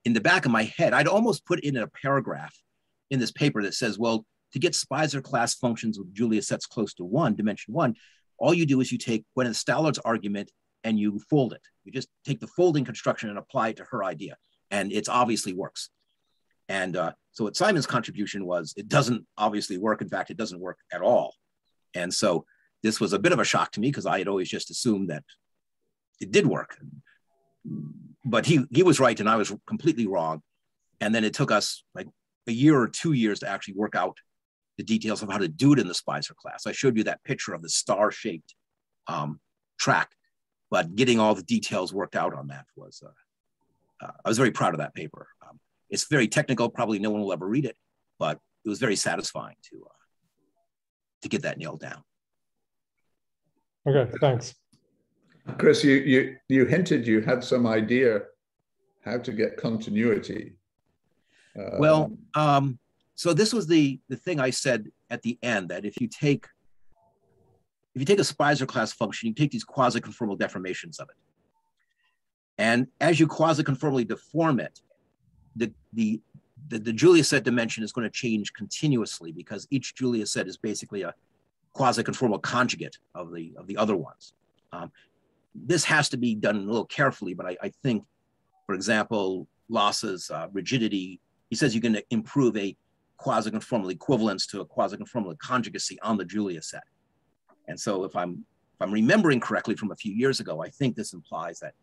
in the back of my head, I'd almost put in a paragraph in this paper that says, well, to get Speiser class functions with Julia sets close to one, dimension one, all you do is you take Gwyneth Stallard's argument and you fold it. You just take the folding construction and apply it to her idea. And it obviously works. And uh, so what Simon's contribution was, it doesn't obviously work. In fact, it doesn't work at all. And so this was a bit of a shock to me because I had always just assumed that it did work. But he, he was right and I was completely wrong. And then it took us like a year or two years to actually work out the details of how to do it in the Speiser class. I showed you that picture of the star-shaped um, tract, but getting all the details worked out on that was, uh, uh, I was very proud of that paper. Um, it's very technical. Probably no one will ever read it, but it was very satisfying to uh, to get that nailed down. Okay, thanks. Chris, you you you hinted you had some idea how to get continuity. Uh, well, um, so this was the the thing I said at the end that if you take if you take a Speiser class function, you take these quasi-conformal deformations of it. And as you quasi-conformally deform it, the, the, the, the Julia set dimension is going to change continuously because each Julia set is basically a quasi-conformal conjugate of the, of the other ones. Um, this has to be done a little carefully, but I, I think, for example, Lasse's uh, rigidity, he says you can improve a quasi-conformal equivalence to a quasi-conformal conjugacy on the Julia set. And so if I'm if I'm remembering correctly from a few years ago, I think this implies that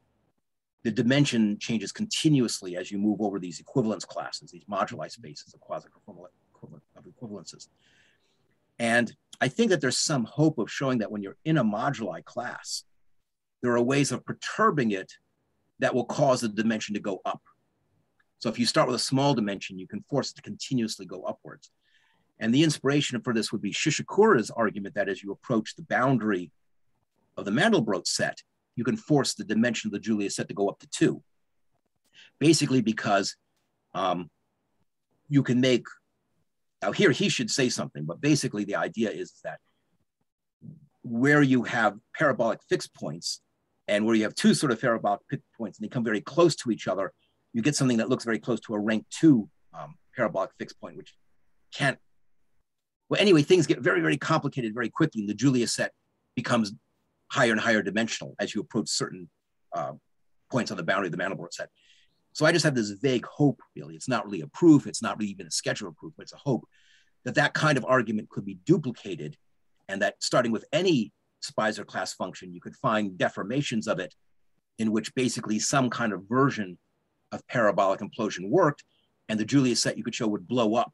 the dimension changes continuously as you move over these equivalence classes, these moduli spaces of quasi-conformal of equivalences. And I think that there's some hope of showing that when you're in a moduli class, there are ways of perturbing it that will cause the dimension to go up. So if you start with a small dimension, you can force it to continuously go upwards. And the inspiration for this would be Shishikura's argument that as you approach the boundary of the Mandelbrot set, you can force the dimension of the Julia set to go up to two. Basically because um, you can make, now here he should say something, but basically the idea is that where you have parabolic fixed points and where you have two sort of parabolic fixed points and they come very close to each other, you get something that looks very close to a rank two um, parabolic fixed point, which can't, well, anyway, things get very, very complicated very quickly. And the Julia set becomes higher and higher dimensional as you approach certain uh, points on the boundary of the Mandelbrot set. So I just have this vague hope, really. It's not really a proof. It's not really even a schedule of proof, but it's a hope that that kind of argument could be duplicated and that starting with any Speiser class function, you could find deformations of it in which basically some kind of version of parabolic implosion worked and the Julia set you could show would blow up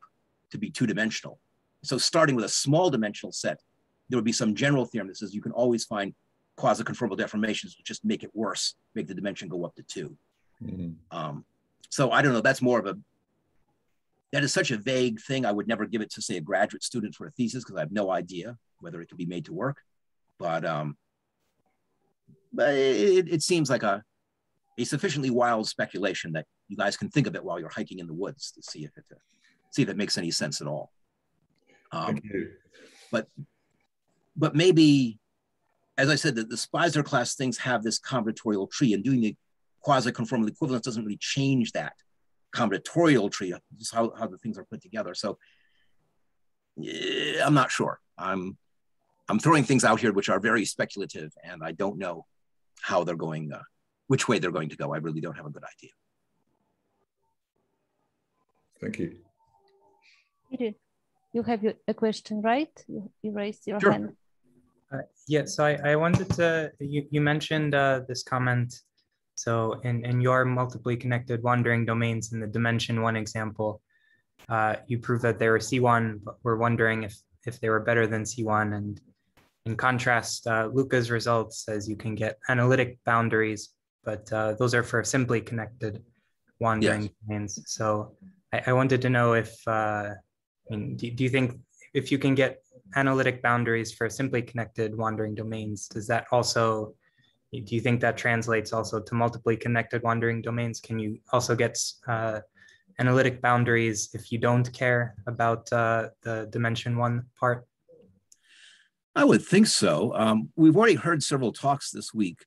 to be two dimensional. So starting with a small dimensional set, there would be some general theorem that says you can always find quasi-conformal deformations just make it worse, make the dimension go up to 2 mm-hmm. um, so I don't know, that's more of a, that is such a vague thing. I would never give it to say a graduate student for a thesis because I have no idea whether it could be made to work. But, um, but it, it seems like a, a sufficiently wild speculation that you guys can think of it while you're hiking in the woods to see if it, uh, see if it makes any sense at all. Um, but, but maybe as I said, the, the Speiser class things have this combinatorial tree, and doing the quasi-conformal equivalence doesn't really change that combinatorial tree, just how, how the things are put together. So yeah, I'm not sure. I'm I'm throwing things out here which are very speculative, and I don't know how they're going, uh, which way they're going to go. I really don't have a good idea. Thank you. You have a question, right? You, you raised your sure. hand. Uh, yeah, so I, I wanted to, you, you mentioned uh, this comment. So in, in your multiply connected wandering domains in the dimension one example, uh, you prove that they were C1, but we're wondering if, if they were better than C1. And in contrast, uh, Luka's results says you can get analytic boundaries, but uh, those are for simply connected wandering yes. domains. So I, I, wanted to know if, uh, I mean, do, do you think if you can get analytic boundaries for simply connected wandering domains, does that also, do you think that translates also to multiply connected wandering domains? Can you also get uh, analytic boundaries if you don't care about uh, the dimension one part? I would think so. Um, we've already heard several talks this week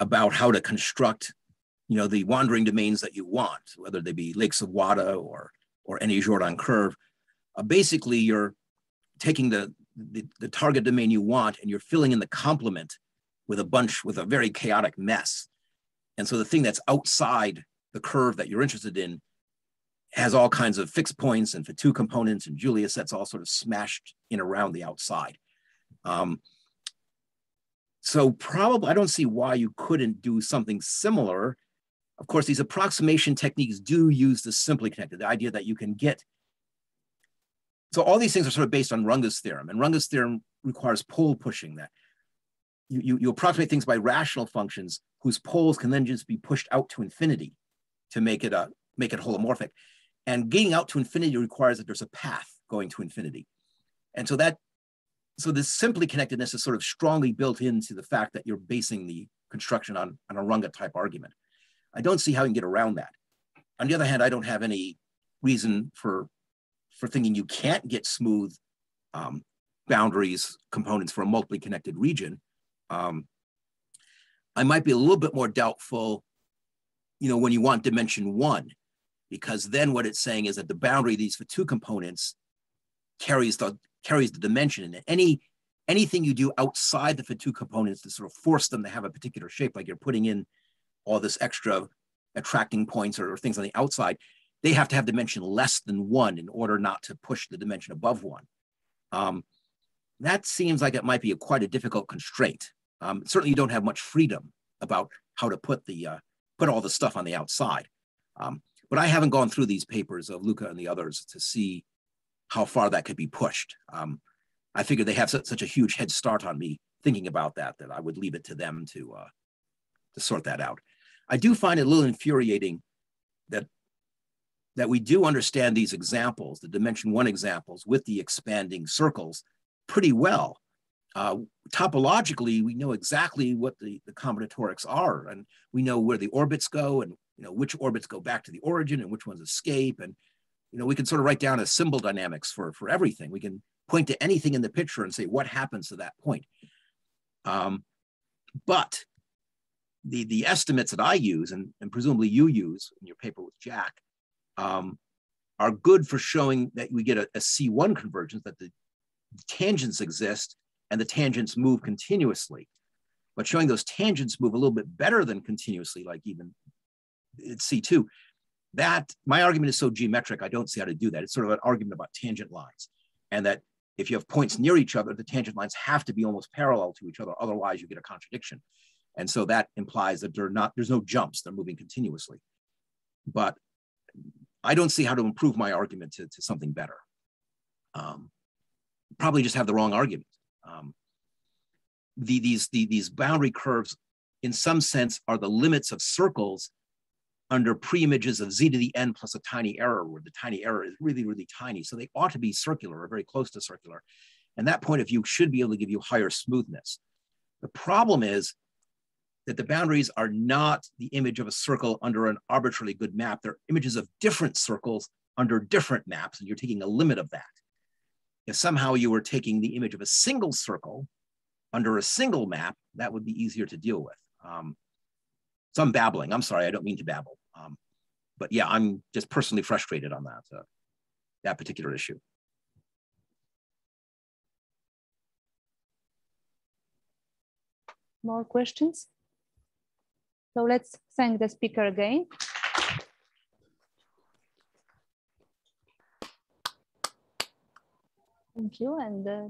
about how to construct, you know, the wandering domains that you want, whether they be lakes of Wada or or any Jordan curve. Uh, basically, you're taking the, the, the target domain you want and you're filling in the complement with a bunch with a very chaotic mess. And so the thing that's outside the curve that you're interested in has all kinds of fixed points and Fatou components and Julia sets all sort of smashed in around the outside. Um, so probably, I don't see why you couldn't do something similar. Of course, these approximation techniques do use the simply connected, the idea that you can get so all these things are sort of based on Runge's theorem, and Runge's theorem requires pole pushing that. You, you, you approximate things by rational functions whose poles can then just be pushed out to infinity to make it a make it holomorphic. And getting out to infinity requires that there's a path going to infinity. And so that so this simply connectedness is sort of strongly built into the fact that you're basing the construction on, on a Runge type argument. I don't see how you can get around that. On the other hand, I don't have any reason for for thinking you can't get smooth um, boundaries components for a multiply connected region. Um, I might be a little bit more doubtful, you know, when you want dimension one, because then what it's saying is that the boundary of these two components carries the carries the dimension, and any anything you do outside the Fatou components to sort of force them to have a particular shape, like you're putting in all this extra attracting points or, or things on the outside, they have to have dimension less than one in order not to push the dimension above one. Um, that seems like it might be a, quite a difficult constraint. Um, certainly you don't have much freedom about how to put the uh, put all the stuff on the outside. Um, but I haven't gone through these papers of Luka and the others to see how far that could be pushed. Um, I figured they have such, a huge head start on me thinking about that that I would leave it to them to uh, to sort that out. I do find it a little infuriating that that we do understand these examples, the dimension one examples with the expanding circles pretty well. Uh, topologically, we know exactly what the, the combinatorics are, and we know where the orbits go, and you know which orbits go back to the origin and which ones escape, and you know we can sort of write down a symbol dynamics for for everything. We can point to anything in the picture and say what happens to that point. Um, but the the estimates that I use, and, and presumably you use in your paper with Jack, um, are good for showing that we get a a C1 convergence, that the tangents exist and the tangents move continuously. But showing those tangents move a little bit better than continuously, like even it's C2, that my argument is so geometric, I don't see how to do that. It's sort of an argument about tangent lines. And that if you have points near each other, the tangent lines have to be almost parallel to each other, otherwise you get a contradiction. And so that implies that they're not, there's no jumps, they're moving continuously. But I don't see how to improve my argument to, to something better. Um, probably just have the wrong argument. Um, the, these, the, these boundary curves, in some sense, are the limits of circles under pre-images of z to the n plus a tiny error, where the tiny error is really, really tiny. So they ought to be circular or very close to circular. And that point of view should be able to give you higher smoothness. The problem is that the boundaries are not the image of a circle under an arbitrarily good map. They're images of different circles under different maps, and you're taking a limit of that. If somehow you were taking the image of a single circle under a single map, that would be easier to deal with. Um, so I'm babbling. I'm sorry, I don't mean to babble. Um, but yeah, I'm just personally frustrated on that, uh, that particular issue. More questions? So let's thank the speaker again. Thank you. And uh,